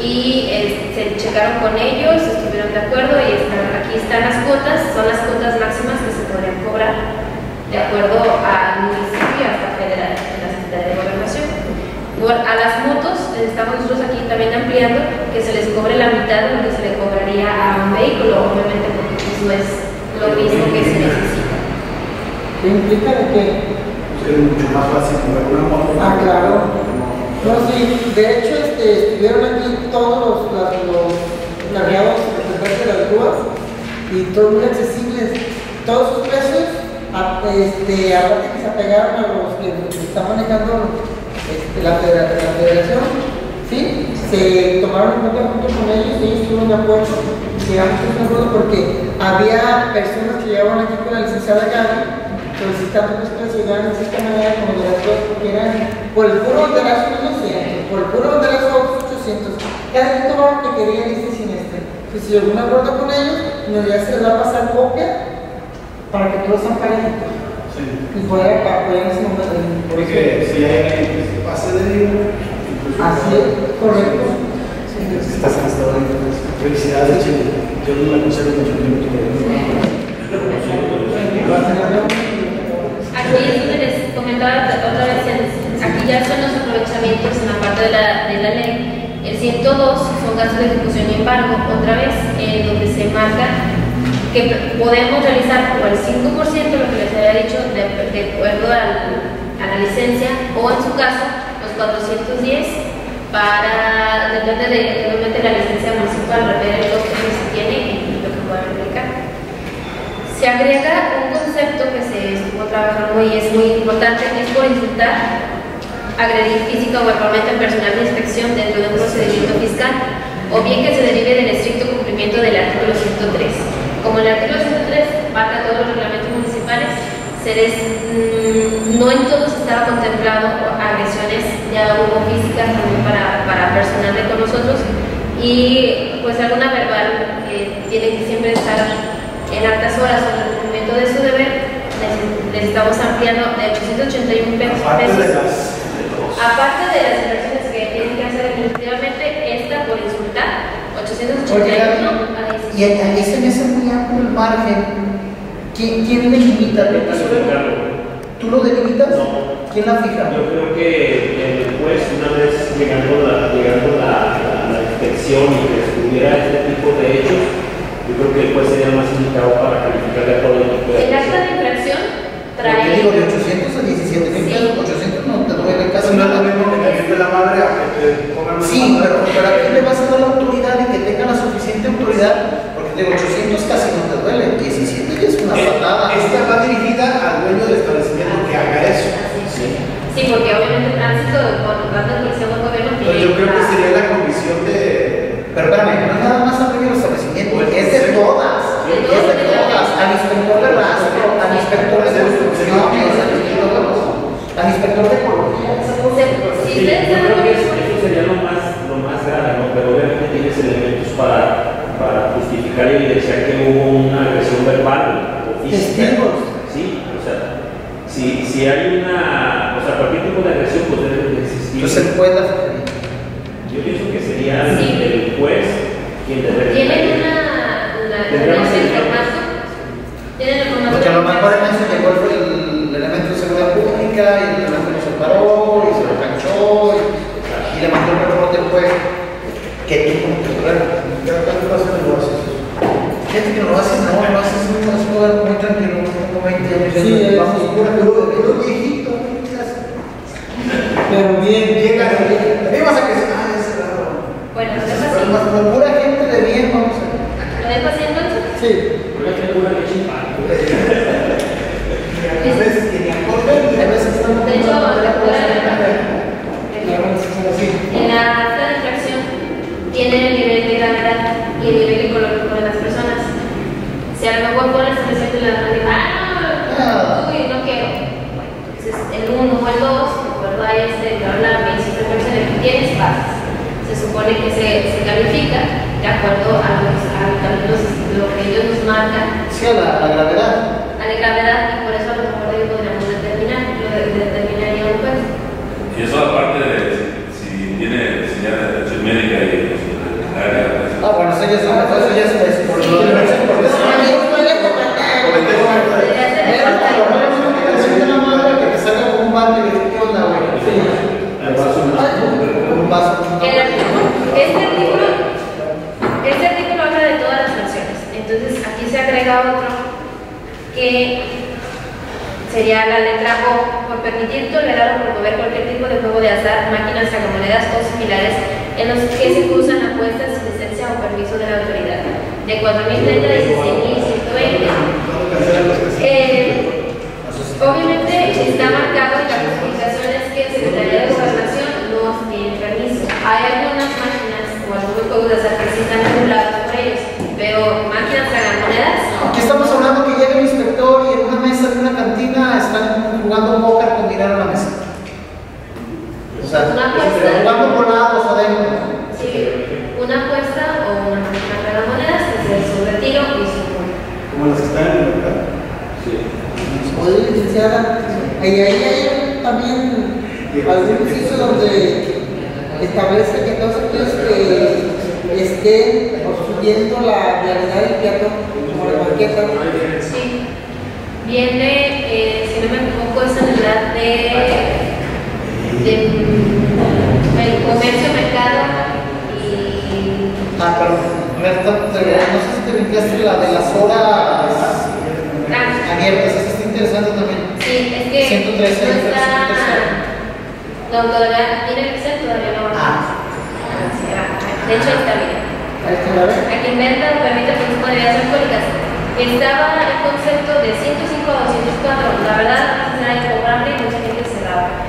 y eh, se checaron con ellos, estuvieron de acuerdo y están, aquí están las cuotas, son las cuotas máximas que se podrían cobrar de acuerdo al municipio hasta federal en la Secretaría de Gobernación. Por- a las motos estamos nosotros aquí también ampliando que se les cobre la mitad de lo que se le cobraría a un vehículo, obviamente porque pues, no es lo mismo que se necesita. ¿Qué implica de qué? Es mucho más fácil comprar una moto. Ah, claro. No, sí, de hecho este, estuvieron aquí todos los, los cargados representantes de las grúas y todos muy accesibles. Todos sus precios, a- este, aparte que se apegaron a los que está manejando este, la, federa- la federación, ¿sí? se tomaron en cuenta junto con ellos y ellos estuvieron de acuerdo. Llegamos a acuerdo porque había personas que llegaban aquí con la licenciada Gaby solicitando pues les llegaran de cierta manera como de las cosas porque eran por el puro banderazo unos 200, por el puro banderazo otros 800. Cada lo que quería en este semestre. Pues si llegó un acuerdo con ellos, nos ya se les va a pasar copia para que todos sean parejitos Sí. y poder apoyar en ese momento. Por Porque si hay alguien que se pase de libro, Así es, correcto. Estás en estado de Felicidades, Chile. Yo no la conservo mucho tiempo. Aquí es donde les comentaba otra vez, aquí ya son los aprovechamientos en la parte de la, de la ley. El 102 son gastos de ejecución y embargo, otra vez, en donde se marca que podemos realizar o el 5% lo que les había dicho de, de acuerdo a la licencia o en su caso los 410 para, depende de obviamente la licencia municipal, ver el costo que se tiene y lo que pueda aplicar. Se agrega un concepto que se estuvo trabajando y es muy importante, es por insultar, agredir física o verbalmente al personal de inspección dentro de un procedimiento fiscal, o bien que se derive del estricto cumplimiento del artículo 103. Como el artículo 103 marca todos los reglamentos municipales, se les, mm, no en todos estaba contemplado agresiones, ya hubo físicas también para, para personal de con nosotros, y pues alguna verbal que tiene que siempre estar en altas horas o en el cumplimiento de su deber, les, les estamos ampliando de 881 pesos. Aparte de pesos. las. de los- Aparte de las inversiones que tienen que hacer administrativamente, esta por insultar, 881 a 16. Y ahí se me hace muy amplio el margen. ¿Quién, quién delimita? ¿Tú lo delimitas? No. ¿Quién la fija? Yo creo que el juez, una vez llegando la, llegando la, la, la inspección y que descubriera este tipo de hechos, yo creo que el juez sería más indicado para calificar de todo el tipo de De trae. digo, de 800 a 17 mil Sí. pesos, 800 no te duele casi Eso no es lo mismo que la gente de la madre a que te pongan Sí, madre. pero, pero a quién le vas a dar la autoridad y que tenga la suficiente autoridad, porque de 800 casi no te duele, 17 ya es una Eh, patada. Esta va dirigida al dueño del establecimiento que haga eso. Sí, porque obviamente el tránsito, cuando dando comisión al gobierno, Entonces yo creo que sería la comisión de... Pero espérame, no es nada más al dueño del establecimiento, es de todas, es de todas, al inspector de rastro, al inspector de construcciones, al inspector de, al inspector de ecología, Sí, yo creo que eso, sería lo más, lo más grave, ¿no? Pero obviamente tienes elementos para, para justificar y evidenciar que hubo una agresión verbal o física. Sí, o sea, si, si hay una, o sea, cualquier tipo de agresión pues debe de existir. Entonces el juez. Yo pienso que sería el- Sí. el juez quien debe Tienen una, una, Tendremos tenemos el que- formato, tienen el formato. Porque a lo mejor en eso llegó fue el elemento de seguridad pública y el elemento se paró y se lo canchó y, y le mandó el reporte juez que tú como titular. Fíjate que no lo haces, no, lo haces es un lugar muy tranquilo, como 20 años. Sí, vamos, sí. pura puro, puro viejito. Pero bien, Llega, ahí vas a que ah, raro. Bueno, lo así. más como pura gente de bien, vamos a ¿Lo dejo así entonces? sí. A veces querían correr, A veces estamos De hecho, la La verdad es que son así. En la acta de infracción tiene el nivel de gravedad y el nivel ecológico de las personas. mejor con la estableciendo y la demanda dijo, ah, no, uy, no quiero. Entonces, el 1 o el 2, de acuerdo a este, que habla, me hiciste mención de que tienes bases. Se supone que se, se califica de acuerdo a, los, a los- lo que ellos nos marcan Sí, a la, a la gravedad. a la gravedad y por eso a lo mejor ahí podríamos determinar, lo de- determinaría un juez. Y eso aparte de si tiene señal de atención médica y pues, el área. pues, Ah, bueno, eso ya es, eso ya es, es por lo de la Podría ser Pero por lo menos una aplicación de la madre que te salga con un vato y le dice, ¿qué onda, güey? Con un vaso. El artículo- Este artículo, este artículo habla de todas las sanciones. Entonces aquí se agrega otro que sería la letra O, por permitir, tolerar o promover cualquier tipo de juego de azar, máquinas, tragamonedas o similares en los que se usan apuestas sin licencia o permiso de la autoridad. De 4.030 a 16.120. Eh, obviamente está marcado en las justificaciones que el Secretaría de Gobernación no tiene permiso. Hay algunas máquinas o algunos juegos de azar que sí están regulados por ellos, pero máquinas tragamonedas Aquí estamos hablando que llega un inspector y en una mesa de una cantina están jugando póker con dinero a la mesa. O sea, Una apuesta. jugando volados adentro. Sí, una apuesta o una máquina tragamonedas que es su retiro y su Como las que están en el lugar. Oye, licenciada, ahí, ahí hay también algún inciso donde establece que todos aquellos que estén obstruyendo la realidad del peatón, como la banqueta, Sí. Viene, en edad de, de el comercio, mercado y Ah, te- no sé si te brincaste la de las horas ah, abiertas, esa está interesante también. sí, es que 113, no está, 113. no, todavía tiene que ser, todavía no Ah. Sí, ah, De hecho, bien. ahí está la vez. A quien venda o permite el consumo de bebidas alcohólicas. Estaba el concepto de 105 a 204. La verdad, era incobrable y mucha gente se daba.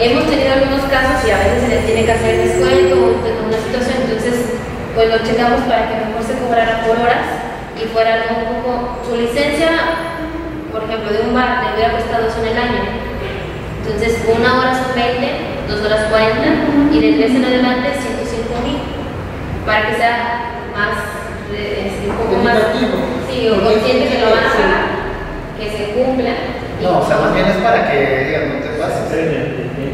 Hemos tenido algunos casos y a veces se les tiene que hacer descuento en una situación, entonces pues lo checamos para que mejor se cobrara por horas y fuera un poco. Su licencia, por ejemplo, de un bar le hubiera costado eso en el año. Entonces, una hora son 20, dos horas 40 y de 3 en adelante 105 mil para que sea más, eh, es un poco más, Equitativo. sí, o consciente que lo van a pagar, que se cumpla. No, o sea, más bien es para que digan, no te pases.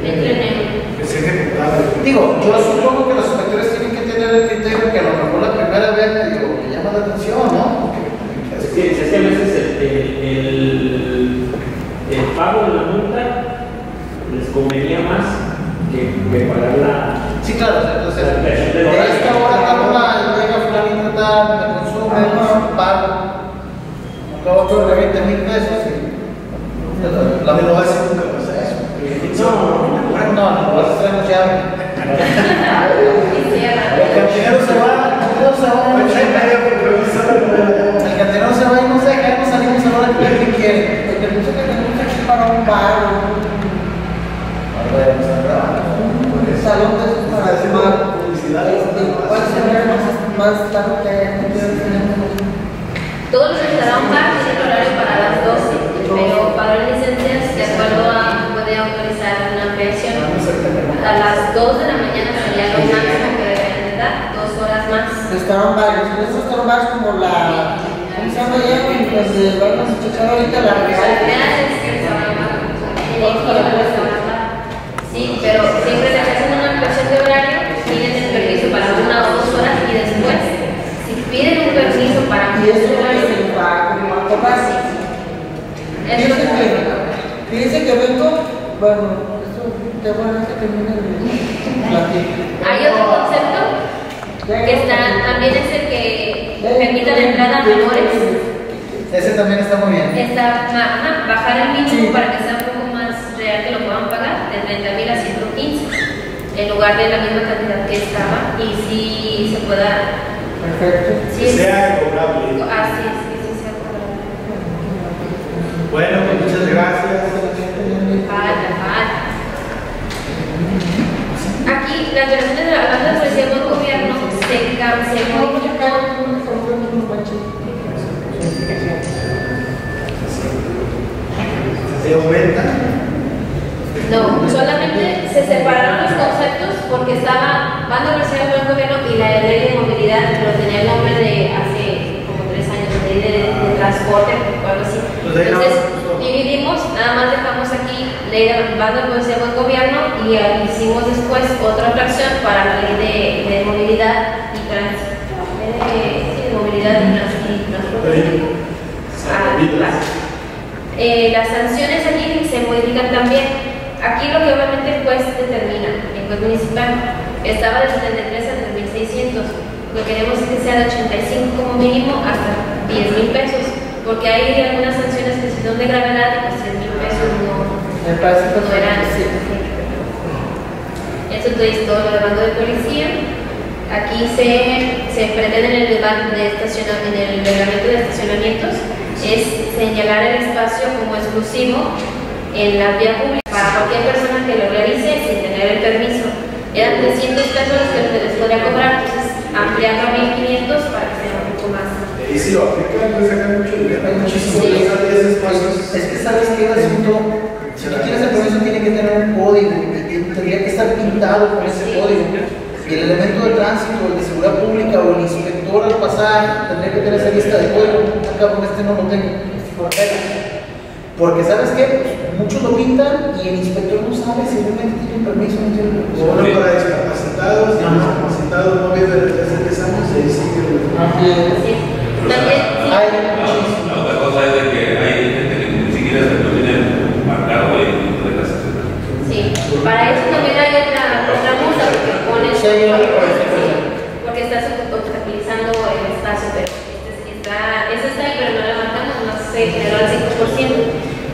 Que se ejecutaba. Digo, yo supongo que los inspectores tienen que tener el criterio que a lo mejor la primera vez medio me llama la atención, ¿no? Es que, es que a veces el, el, pago de la multa les convenía más que, que pagar la. Sí, claro, entonces, de esta hora tal hora llega fulanito tal, me consume, pago, lo otro de 20 mil pesos y... La No va a nunca. No, no, no, llave. y cierra. El cantinero se va, el cantinero se va, y cantinero se salimos a que quiere. Porque que para un para. Este, ¿Cuál sería más, más tarde que haya Todos los que estarán bar tienen horario para las 12, pero para las licencias, de acuerdo a, puede autorizar una ampliación. A las 2 de la mañana sería lo máximo que deberían de dar, dos horas más. Estaban varios, esos estaban varios como la, ¿cómo se llama ya? Donde van a escuchar ahorita la. Sí, pero siempre le hacen una ampliación de horario, piden el permiso para una o dos horas y después, si piden un permiso para como a tomarse. es lo Fíjense que fíjense que vengo, bueno, eso, qué bueno que termine la Hay otro concepto que está, también es el que permite la entrada a menores. Ese también está muy bien. Está, ajá, bajar el mínimo para que sea un poco más real que lo puedan pagar, de 30 mil a 115, en lugar de la misma cantidad que estaba, y si se pueda. Perfecto. Sí, Que sea cobrable. Así es, bueno, pues muchas gracias. Aquí la operación de la banda pues, de policía gobierno se canceló. ¿Se aumenta? No, solamente se separaron los conceptos porque estaba banda de policía gobierno y la ley de movilidad, pero tenía el nombre de así ley de, de transporte o algo así. Pues Entonces, dividimos, nada más dejamos aquí ley de Bando Comercial Buen Gobierno y hicimos después otra fracción para la ley de, de movilidad y tránsito. Eh, de movilidad y trans- y transporte. Ah. Eh, las sanciones aquí se modifican también. Aquí lo que obviamente el juez determina, el juez municipal, estaba del 73 al 3600. Lo que queremos es que sea de 85 como mínimo hasta 10 mil pesos, porque hay algunas sanciones que si son de gravedad pues 10 mil pesos no, Me parece no eran. sí. Eso es todo lo de bando de policía. Aquí se, se pretende en el debate de en el reglamento de estacionamientos es señalar el espacio como exclusivo en la vía pública para cualquier persona que lo realice sin tener el permiso. Eran 300 pesos los que se les podría cobrar, entonces ampliarlo a 1500 para que sea un poco más. Y si lo aplican, puede sacar mucho dinero. Hay muchísimo Sí. que Esas 10 espacios. Es que sabes que el asunto, si tú quieres el permiso tiene que tener un código y tendría que estar pintado con ese código. Y el elemento de tránsito, el de seguridad pública o el inspector al pasar tendría que tener esa lista de código. Acá con este no lo tengo. Porque sabes qué, muchos lo pintan y el inspector no sabe si realmente tiene un permiso o no tiene un permiso. Uno para discapacitados, y los discapacitados no viven desde hace 10 años y sigue. También, sí. Hay La, otra cosa es de que hay gente que ni siquiera se lo tiene marcado y no deja. Sí, para eso también hay otra, otra multa, porque Sí, sí, porque estás obstaculizando el espacio, pero este está, está ahí, pero no le marcamos, no se generó al 5%.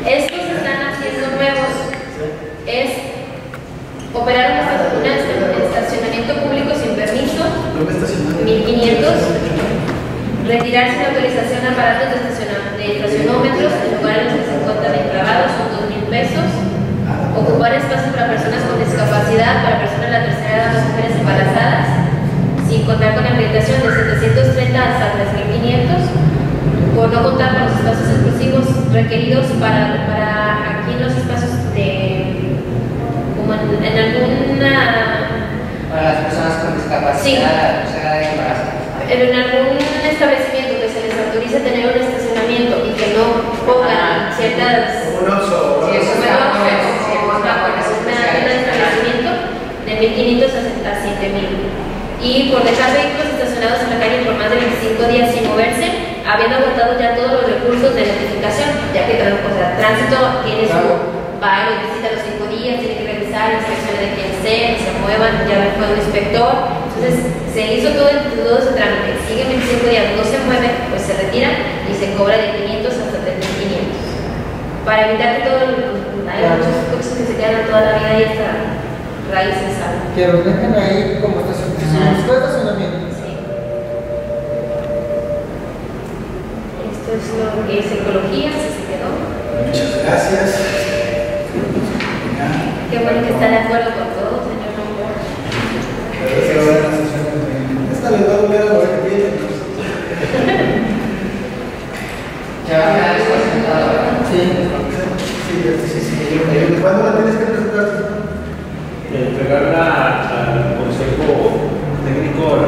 Estos están haciendo nuevos, es operar un esta- un estacionamiento público sin permiso, ¿Dónde está estacionado? 1500, retirar sin autorización aparatos de, estaciona- de estacionómetros en lugares que se encuentran enclavados son 2.000 pesos. Ocupar espacios para personas con discapacidad, para personas de la tercera edad o mujeres embarazadas, sin contar con habilitación de 730 hasta 3.500, por no contar con los espacios exclusivos requeridos para, para aquí en los espacios de, como en, en alguna Para las personas con discapacidad, la embarazo. En algún establecimiento que se les autorice tener un estacionamiento y que no pongan ciertas un oso. Sí, eso como está no, bueno, o- sí, o está una- bueno, eso es una especial. tienda de establecimiento de 1.500 a 7.000 y por dejar vehículos estacionados en la calle por más de 25 días sin moverse, habiendo agotado ya todos los recursos de notificación, ya que o sea, tránsito tiene su va y visita los 5 días, tiene que revisar la inspección de quien sea, que se muevan, ya fue un inspector, entonces se hizo todo, el- todo ese trámite, sigue 25 días, no se mueve, pues se retira y se cobra de 500 hasta 3.500 para evitar que todo el- hay muchos coches que se quedan toda la vida ahí hasta raíces algo. Que los dejen ahí como estacionamiento. Esto es lo que es ecología, se quedó. Muchas gracias. Qué bueno que está de acuerdo con todo, señor Romero. Esta les va a doler a los que tienen. Ya va a quedar desconcentrado, ¿verdad? Sí. Sí, sí, sí. ¿Cuándo la tienes que presentar? entregarla al consejo técnico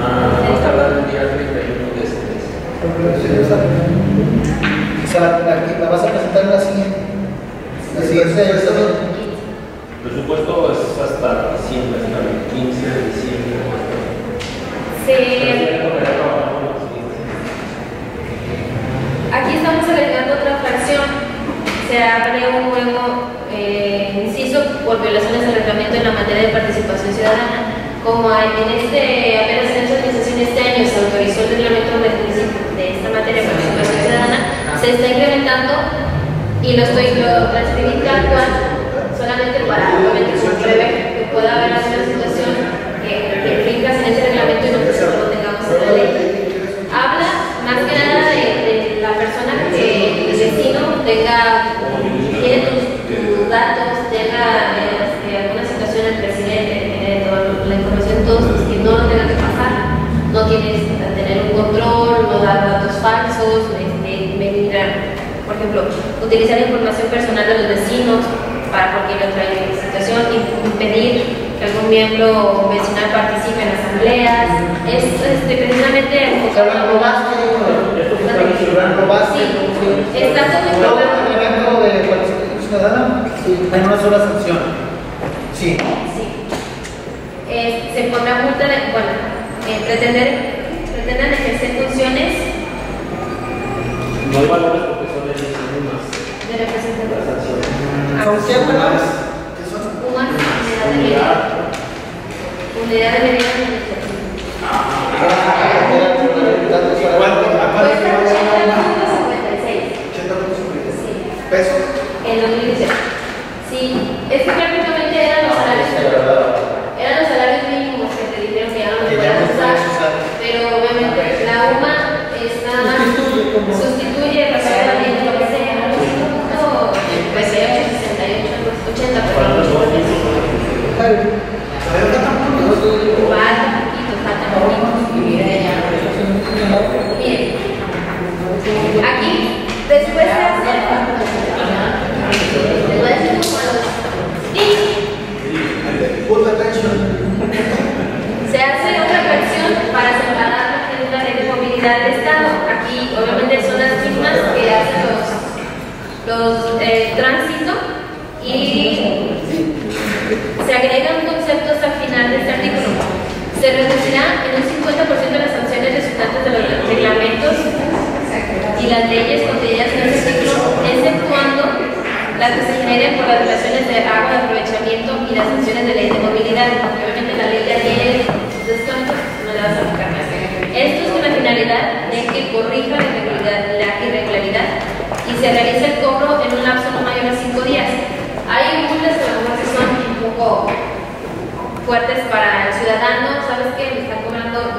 a no tardar el día 31 de este mes. La vas a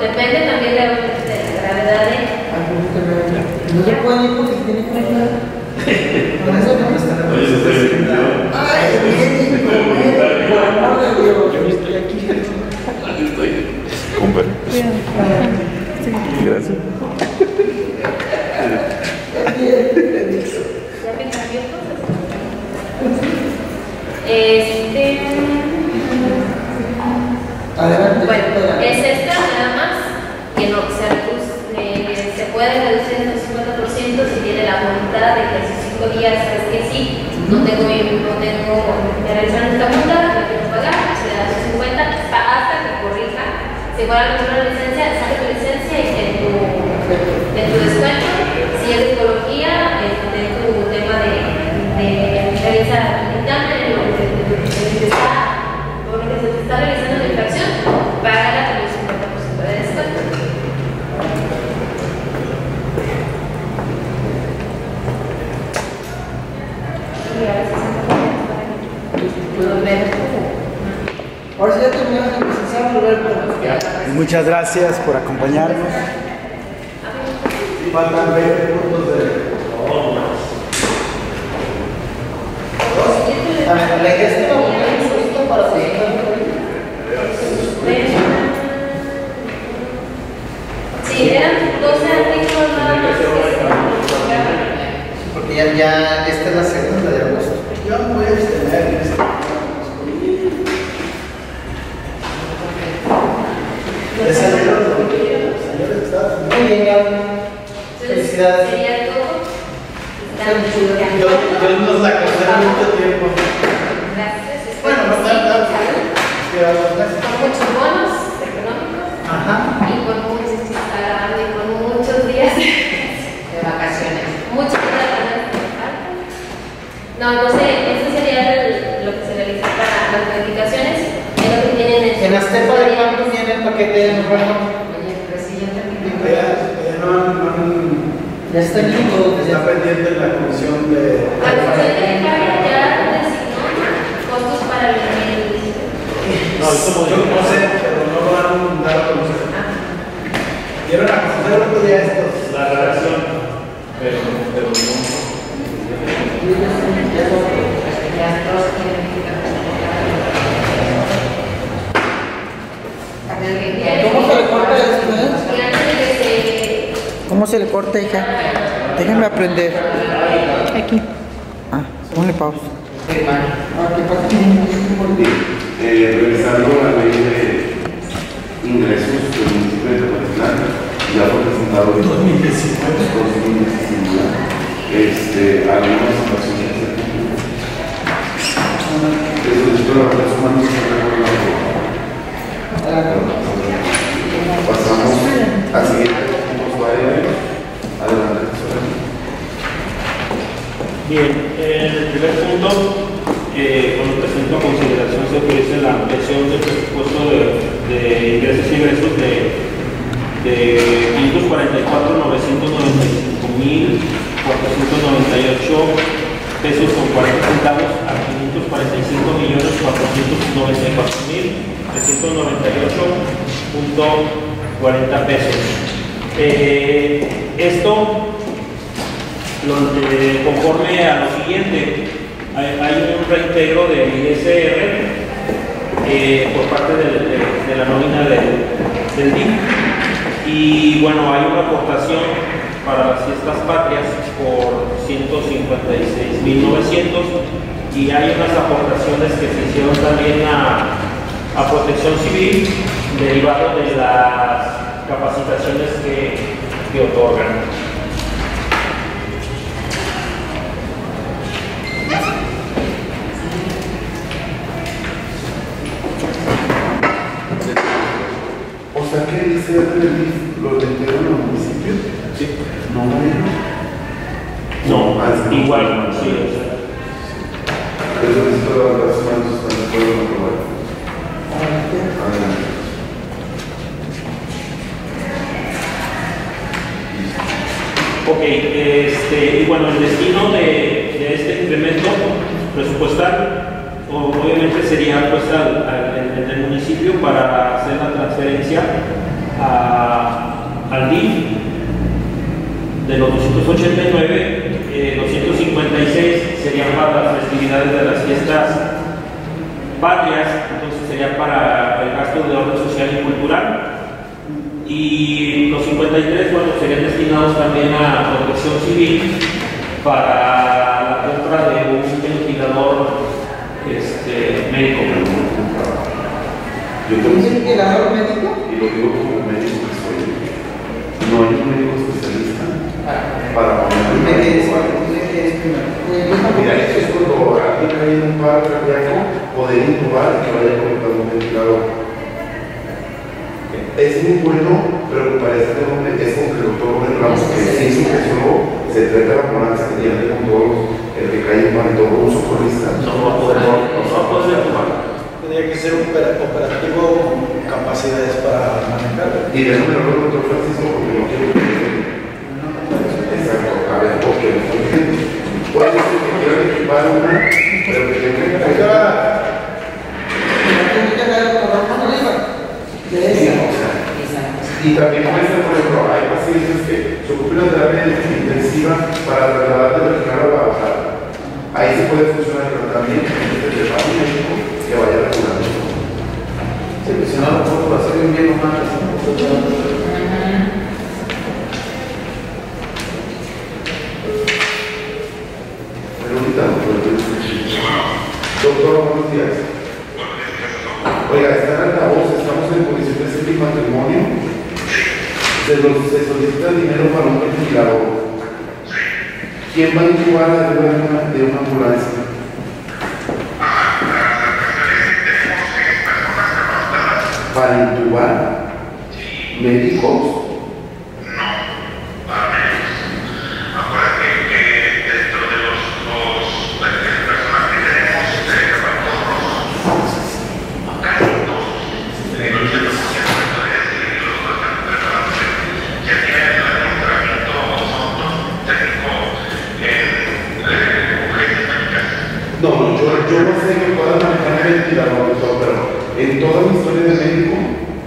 Depende también de, de la gravedad ¿eh? de. No se puede ir porque tiene gravedad. Por eso no está la Ay, bien, por amor de Dios. Yo estoy aquí. Aquí estoy. Con permiso. Gracias. ¿Ya me cambió? Eh, de que esos cinco días es que sí, no tengo, no tengo, me esta multa, me quiero pagar, se le da sus 50, hasta que corrija, se guarda la licencia, sale tu licencia y en tu, en tu descuento, si es de color Muchas gracias por acompañarnos. Faltan 20 minutos de... Sí, eran 12 artículos nada más. Porque ya, ya, esta es la segunda. Muy bien, Felicidades. Yo, yo nos mucho tiempo. que te hayan muerto? Ya, no han... Ya está en todo. Está pendiente la comisión de... La comisión de ya designó costos para el... No, como yo no sé, pero no lo han dado a conocer. Dieron a conocer otro día estos. La redacción, pero, pero no. ¿Cómo se le corta, hija? Déjame aprender. Aquí. Ah, ponle pausa. Eh, revisando la ley de ingresos del municipio de Tepatitlán, ya fue presentado en 2017, 2019, este, algunas situaciones de Eso es todo lo que sumamos a la Pasamos al siguiente. Bien, en el primer punto, eh, cuando presento a consideración se ofrece la ampliación del presupuesto de, de ingresos y egresos de, de 544 995 mil 498 pesos con 40 centavos a 545 millones 494 mil 398.40 pesos. Eh, esto lo, eh, conforme a lo siguiente, hay, un reintegro del ISR eh, por parte de, la nómina del, DIF. Y bueno, hay una aportación para las fiestas patrias por 156.900 y hay unas aportaciones que se hicieron también a, protección civil derivado de las capacitaciones que, que otorgan. O sea que el del DIF lo vendieron al municipio. Sí. No, no, No, Ah, igual, sí, o sea, Eso es todas las manos están de acuerdo en aprobar. Adelante. Ok, este, y bueno, el destino de, este incremento presupuestal obviamente sería pues al, al- en, en el municipio para hacer la transferencia al DIF de los 289, eh, 256 serían para las festividades de las fiestas patrias, entonces sería para el gasto de orden social y cultural. Y los 53, bueno, serían destinados también a protección civil para la compra de un ventilador este, médico. Yo ¿Un ventilador médico? y lo digo como médico que soy. No hay un médico especialista para Dime poner qué es, un dime qué es primero. Mira, esto es cuando alguien cae en un paro cardíaco, poder intubar y que vaya conectado un ventilador. Es muy bueno, pero me parece que no es con que el doctor Rubén Ramos, que sí es un fisiólogo, se trata de la ambulancia que tiene con todos los, el que cae en paro y todo, un socorrista. No va a poder, no va a poder. Tendría que ser un opera- operativo con capacidades para manejar. Y de eso me lo el doctor Francisco porque no quiero que Exacto, a ver, porque puede ser que quieran equipar una, pero que tengan que Tiene que dar con la mano arriba. De Sí, esa. o sea, Y también puede ser, por ejemplo, hay pacientes que se ocupan de terapia intensiva para trasladar de regional a Guadalajara. Ahí se puede funcionar, pero también desde el paso médico que vaya regulando. Sí, pues si no, a lo mejor por hacer un bien o mal. Pero ahorita no puedo Doctor, buenos días. Oiga, está en altavoz, estamos en condición de matrimonio. Se, se solicita dinero para un ventilador. ¿Quién va a incubar la de una ambulancia? Para intubar médicos. Acuérdate que dentro de los, los las personas que tenemos de todos casi todos, el 80% podría decir que los dos están preparados, ya tienen el adiestramiento técnico en eh, urgencias médicas. No, yo, yo no sé que puedan manejar el ventilador y todo, pero en toda mi historia de médico,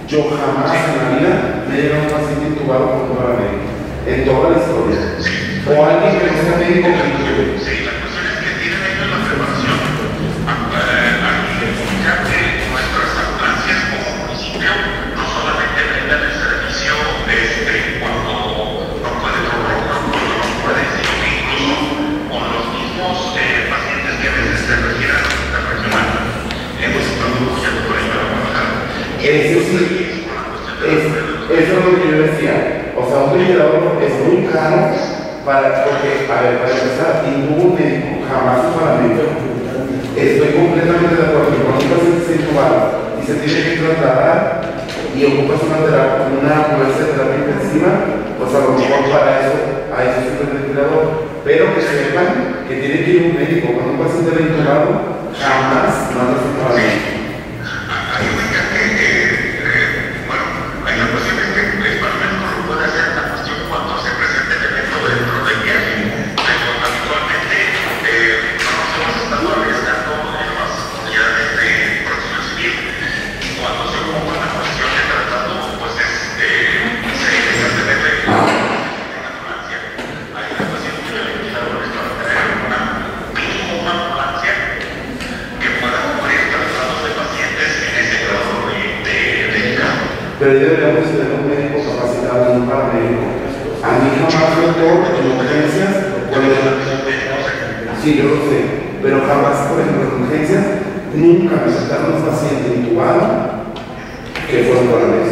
yo jamás en la vida me he llegado a un paciente intubado por un paramédico. En toda la historia. O alguien que no sea médico que Eso es lo que yo decía. O sea, un ventilador es muy caro para, porque, a ver, para empezar, ningún médico jamás solamente Estoy completamente de acuerdo con los pacientes intubados y se tiene que trasladar y ocupas una terapia, una de terapia intensiva, pues a lo mejor para eso hay eso el ventilador, pero que sepan que tiene que ir un médico. Cuando un paciente va intubado, jamás mandas un paciente pero yo deberíamos tener un médico capacitado, un paramédico. A mí jamás fue todo en urgencias, sí, yo lo sé, pero jamás, por ejemplo, en urgencias, nunca visitaron un paciente intubado que fue un paramédico.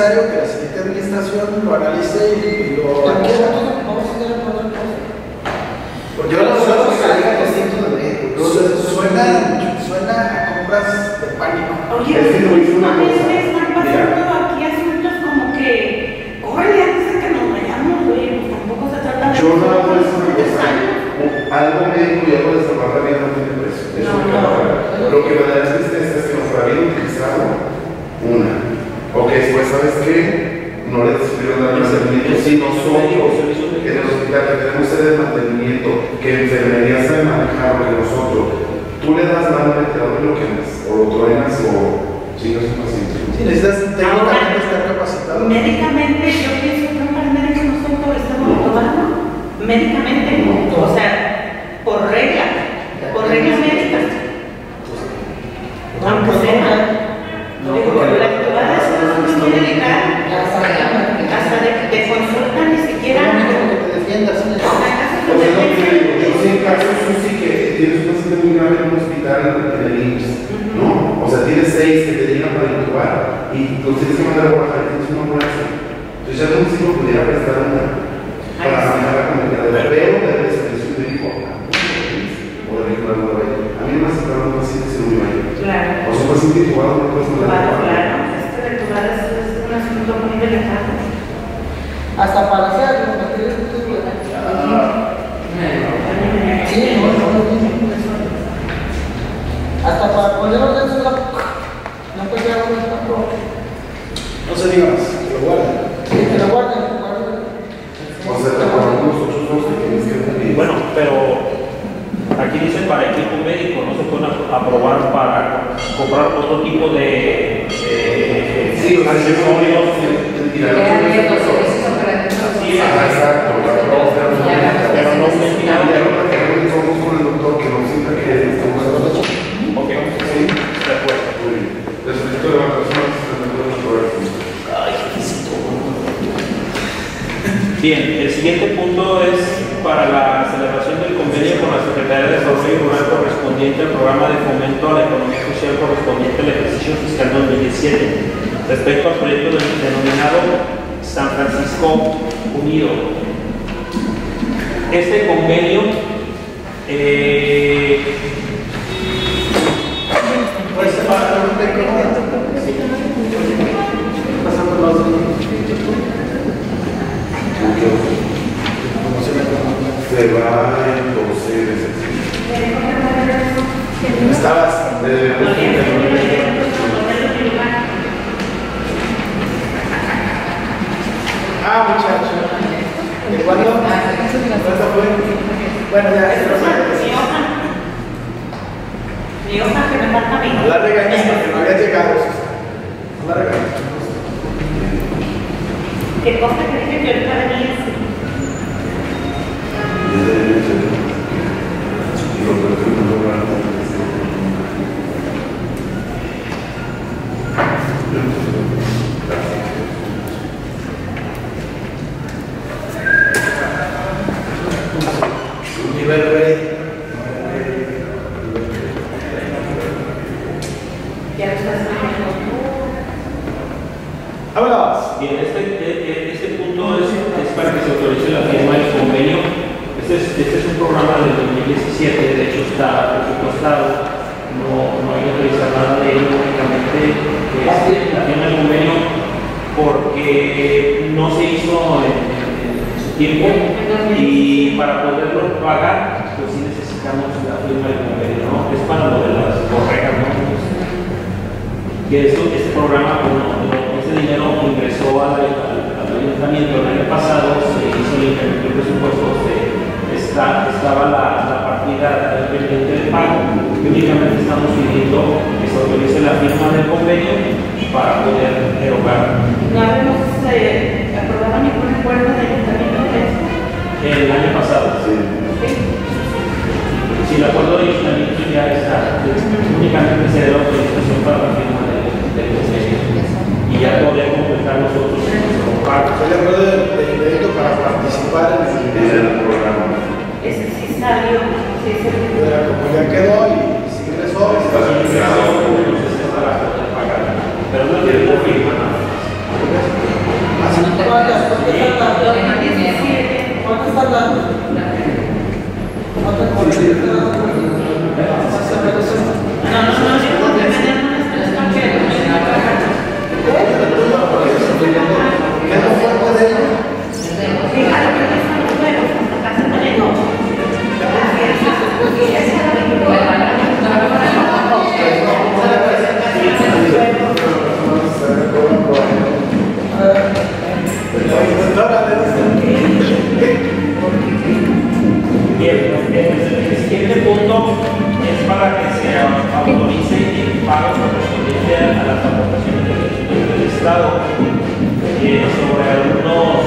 necesario que la siguiente administración lo analice y, lo adquiera. Vamos a hacer Porque yo no sé que Suena, suena a compras de pánico. Oye, una cosa. creo que Ah, muchacho. ¿De cuándo? ¿Cuándo fue? Bueno, ya, Mi hoja. Mi hoja que me falta a mí. No la regañes porque no había llegado. No la regañes. ¿Qué cosa que dije que ahorita venía así? Y los perfiles no van a- Nivel rey. Vámonos. Bien, este, e- e- este punto es, es para que se autorice la firma del convenio. Este es, este es un programa del 2017, de hecho está presupuestado, no, no hay que revisar nada de ello, únicamente este, la firma del convenio porque no se hizo en, tiempo y para poderlo pagar, pues sí necesitamos la firma del convenio, ¿no? Es para lo de las correas, ¿no? que esto, este programa, bueno, ese dinero ingresó al, ayuntamiento el año pasado, se hizo el incremento de presupuesto, se- está, estaba la, la partida pendiente de pago, y únicamente estamos pidiendo que se autorice la firma del convenio para poder erogar. No habíamos eh, aprobado ningún acuerdo de ayuntamiento de esto. El año pasado, Sí. si el acuerdo de ayuntamiento ya está, únicamente se debe autorización para la firma del, y ya poder completar nosotros nuestro pago. Estoy de acuerdo del para participar en el programa. Ese sí salió, como ya quedó y si ingresó, Está. Pero no tiene firma Así que ¿cuánto está Lo dando? que 17. Para que se autorice el pago correspondiente a las aportaciones del Estado. Eh, sobre algunos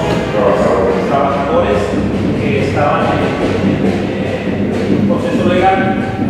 trabajadores que estaban en, en un proceso legal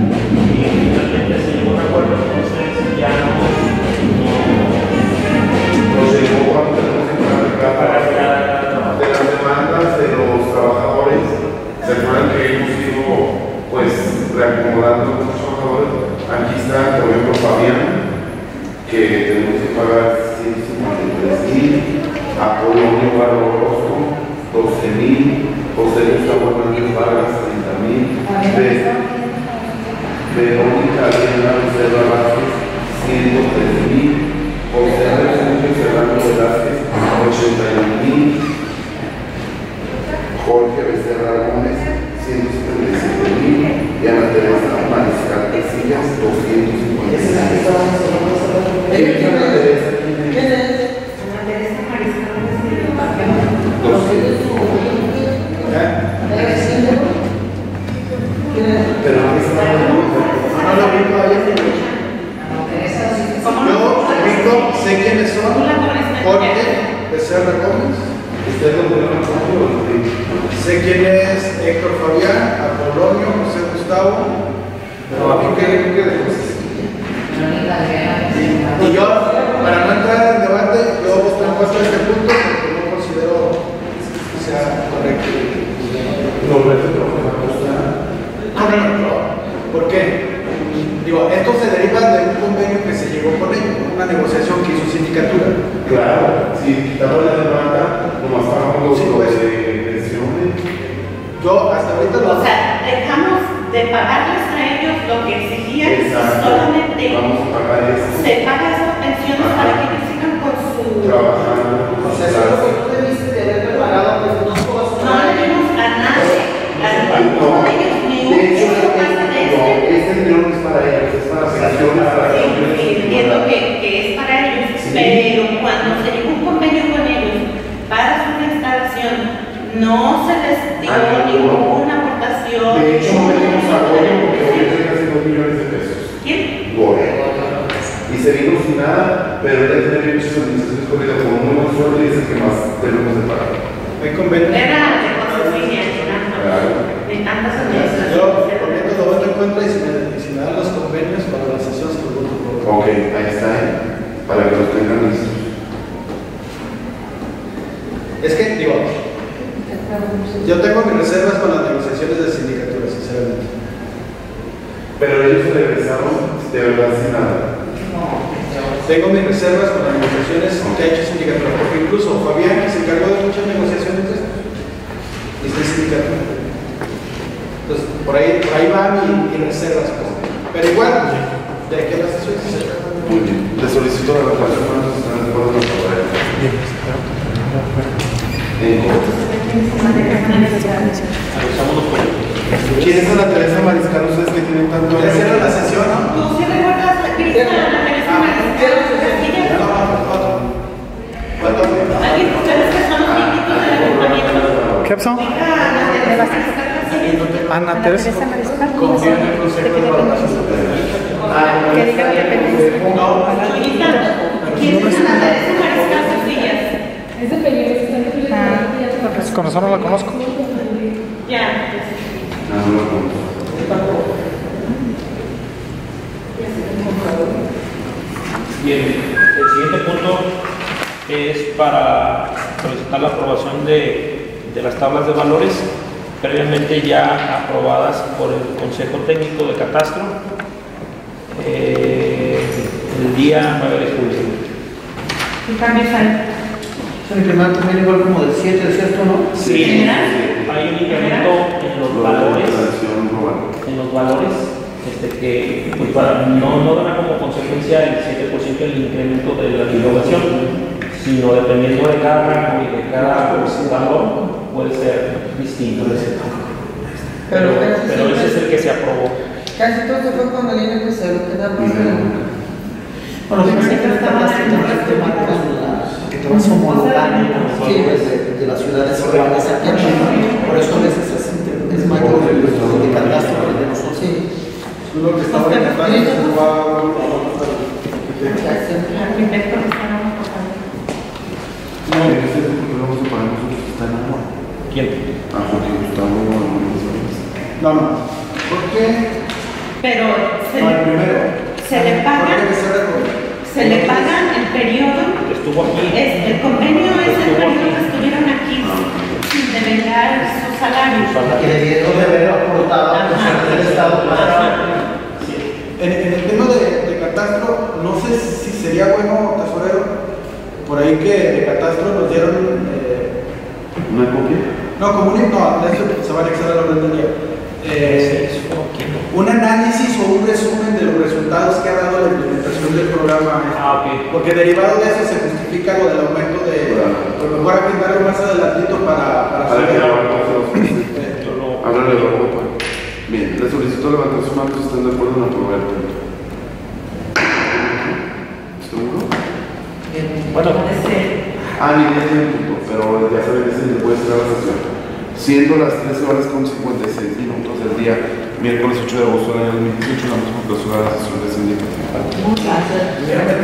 Muy bien. Le solicito la de acuerdo con la Avisamos los políticos. ¿Quién es Ana Teresa Mariscal? Ustedes que tienen tanto. Ya cierra la sesión, ¿no? ¿Tú sí recuerdas la Cristo, la Teresa Mariscal? No, no, otro. ¿Cuánto? ¿Alguien de ustedes que son los miembros del ayuntamiento? ¿Qué pasó? La. Ana Teresa. Confío en el Consejo de. Que diga la dependencia. No. Ah, pues con razón no la conozco. Ya, Ah, no lo conozco. Bien, el siguiente punto es para solicitar la aprobación de, de las tablas de valores previamente ya aprobadas por el Consejo Técnico de Catastro el día 9 de julio. ¿qué cambios hay? El primer convenio igual como del 7, ¿cierto, no? Sí, hay un incremento en los valores, en los valores, este, que pues, para- no, no dará como consecuencia el 7% del incremento de la innovación, sino dependiendo de cada rango y de cada pues, valor, puede ser distinto. Pero, pero ese es el que se aprobó. Casi todo se fue con el INPC, lo que da más sí, sí, que el que que Sí. de, de las ciudades urbanas aquí en Chile. Por eso a veces es, es mayor el uso de catastro que el de nosotros. Sí. lo que estaba en el plan se va a Arquitecto que está en No, ese es porque lo vamos a pagar nosotros que está en agua. ¿Quién? Ah, porque Gustavo. No, no. ¿Por qué? Pero se, No, el primero. se le ¿Por paga, qué que se le paga el periodo, Estuvo aquí. es, el convenio es el periodo que estuvieron aquí sin devengar su salario. Que debieron de haber aportado a personas del Estado para. En, en el tema de, de catastro, no sé si sería bueno, tesorero, por ahí que de catastro nos dieron eh, ¿Una copia? No, como un, no, de hecho se va a anexar a la orden del día. Eh, un análisis o un resumen de los resultados que ha dado la implementación del programa. Ah, ok. Porque derivado de eso se justifica lo del aumento de. Pues mejor hay que darle más adelantito para, para saber. la. Eh, Háblale de la ropa. Bien, le solicito levantar su mano si están de acuerdo en aprobar el punto. ¿Seguro? Bueno. Parece. Ah, ni tiene punto, pero ya saben que se le puede cerrar la sesión. Siendo las 13 horas con 56 minutos del día, miércoles 8 de agosto del año 2018, damos por clausurada la sesión de sindicato. Gracias.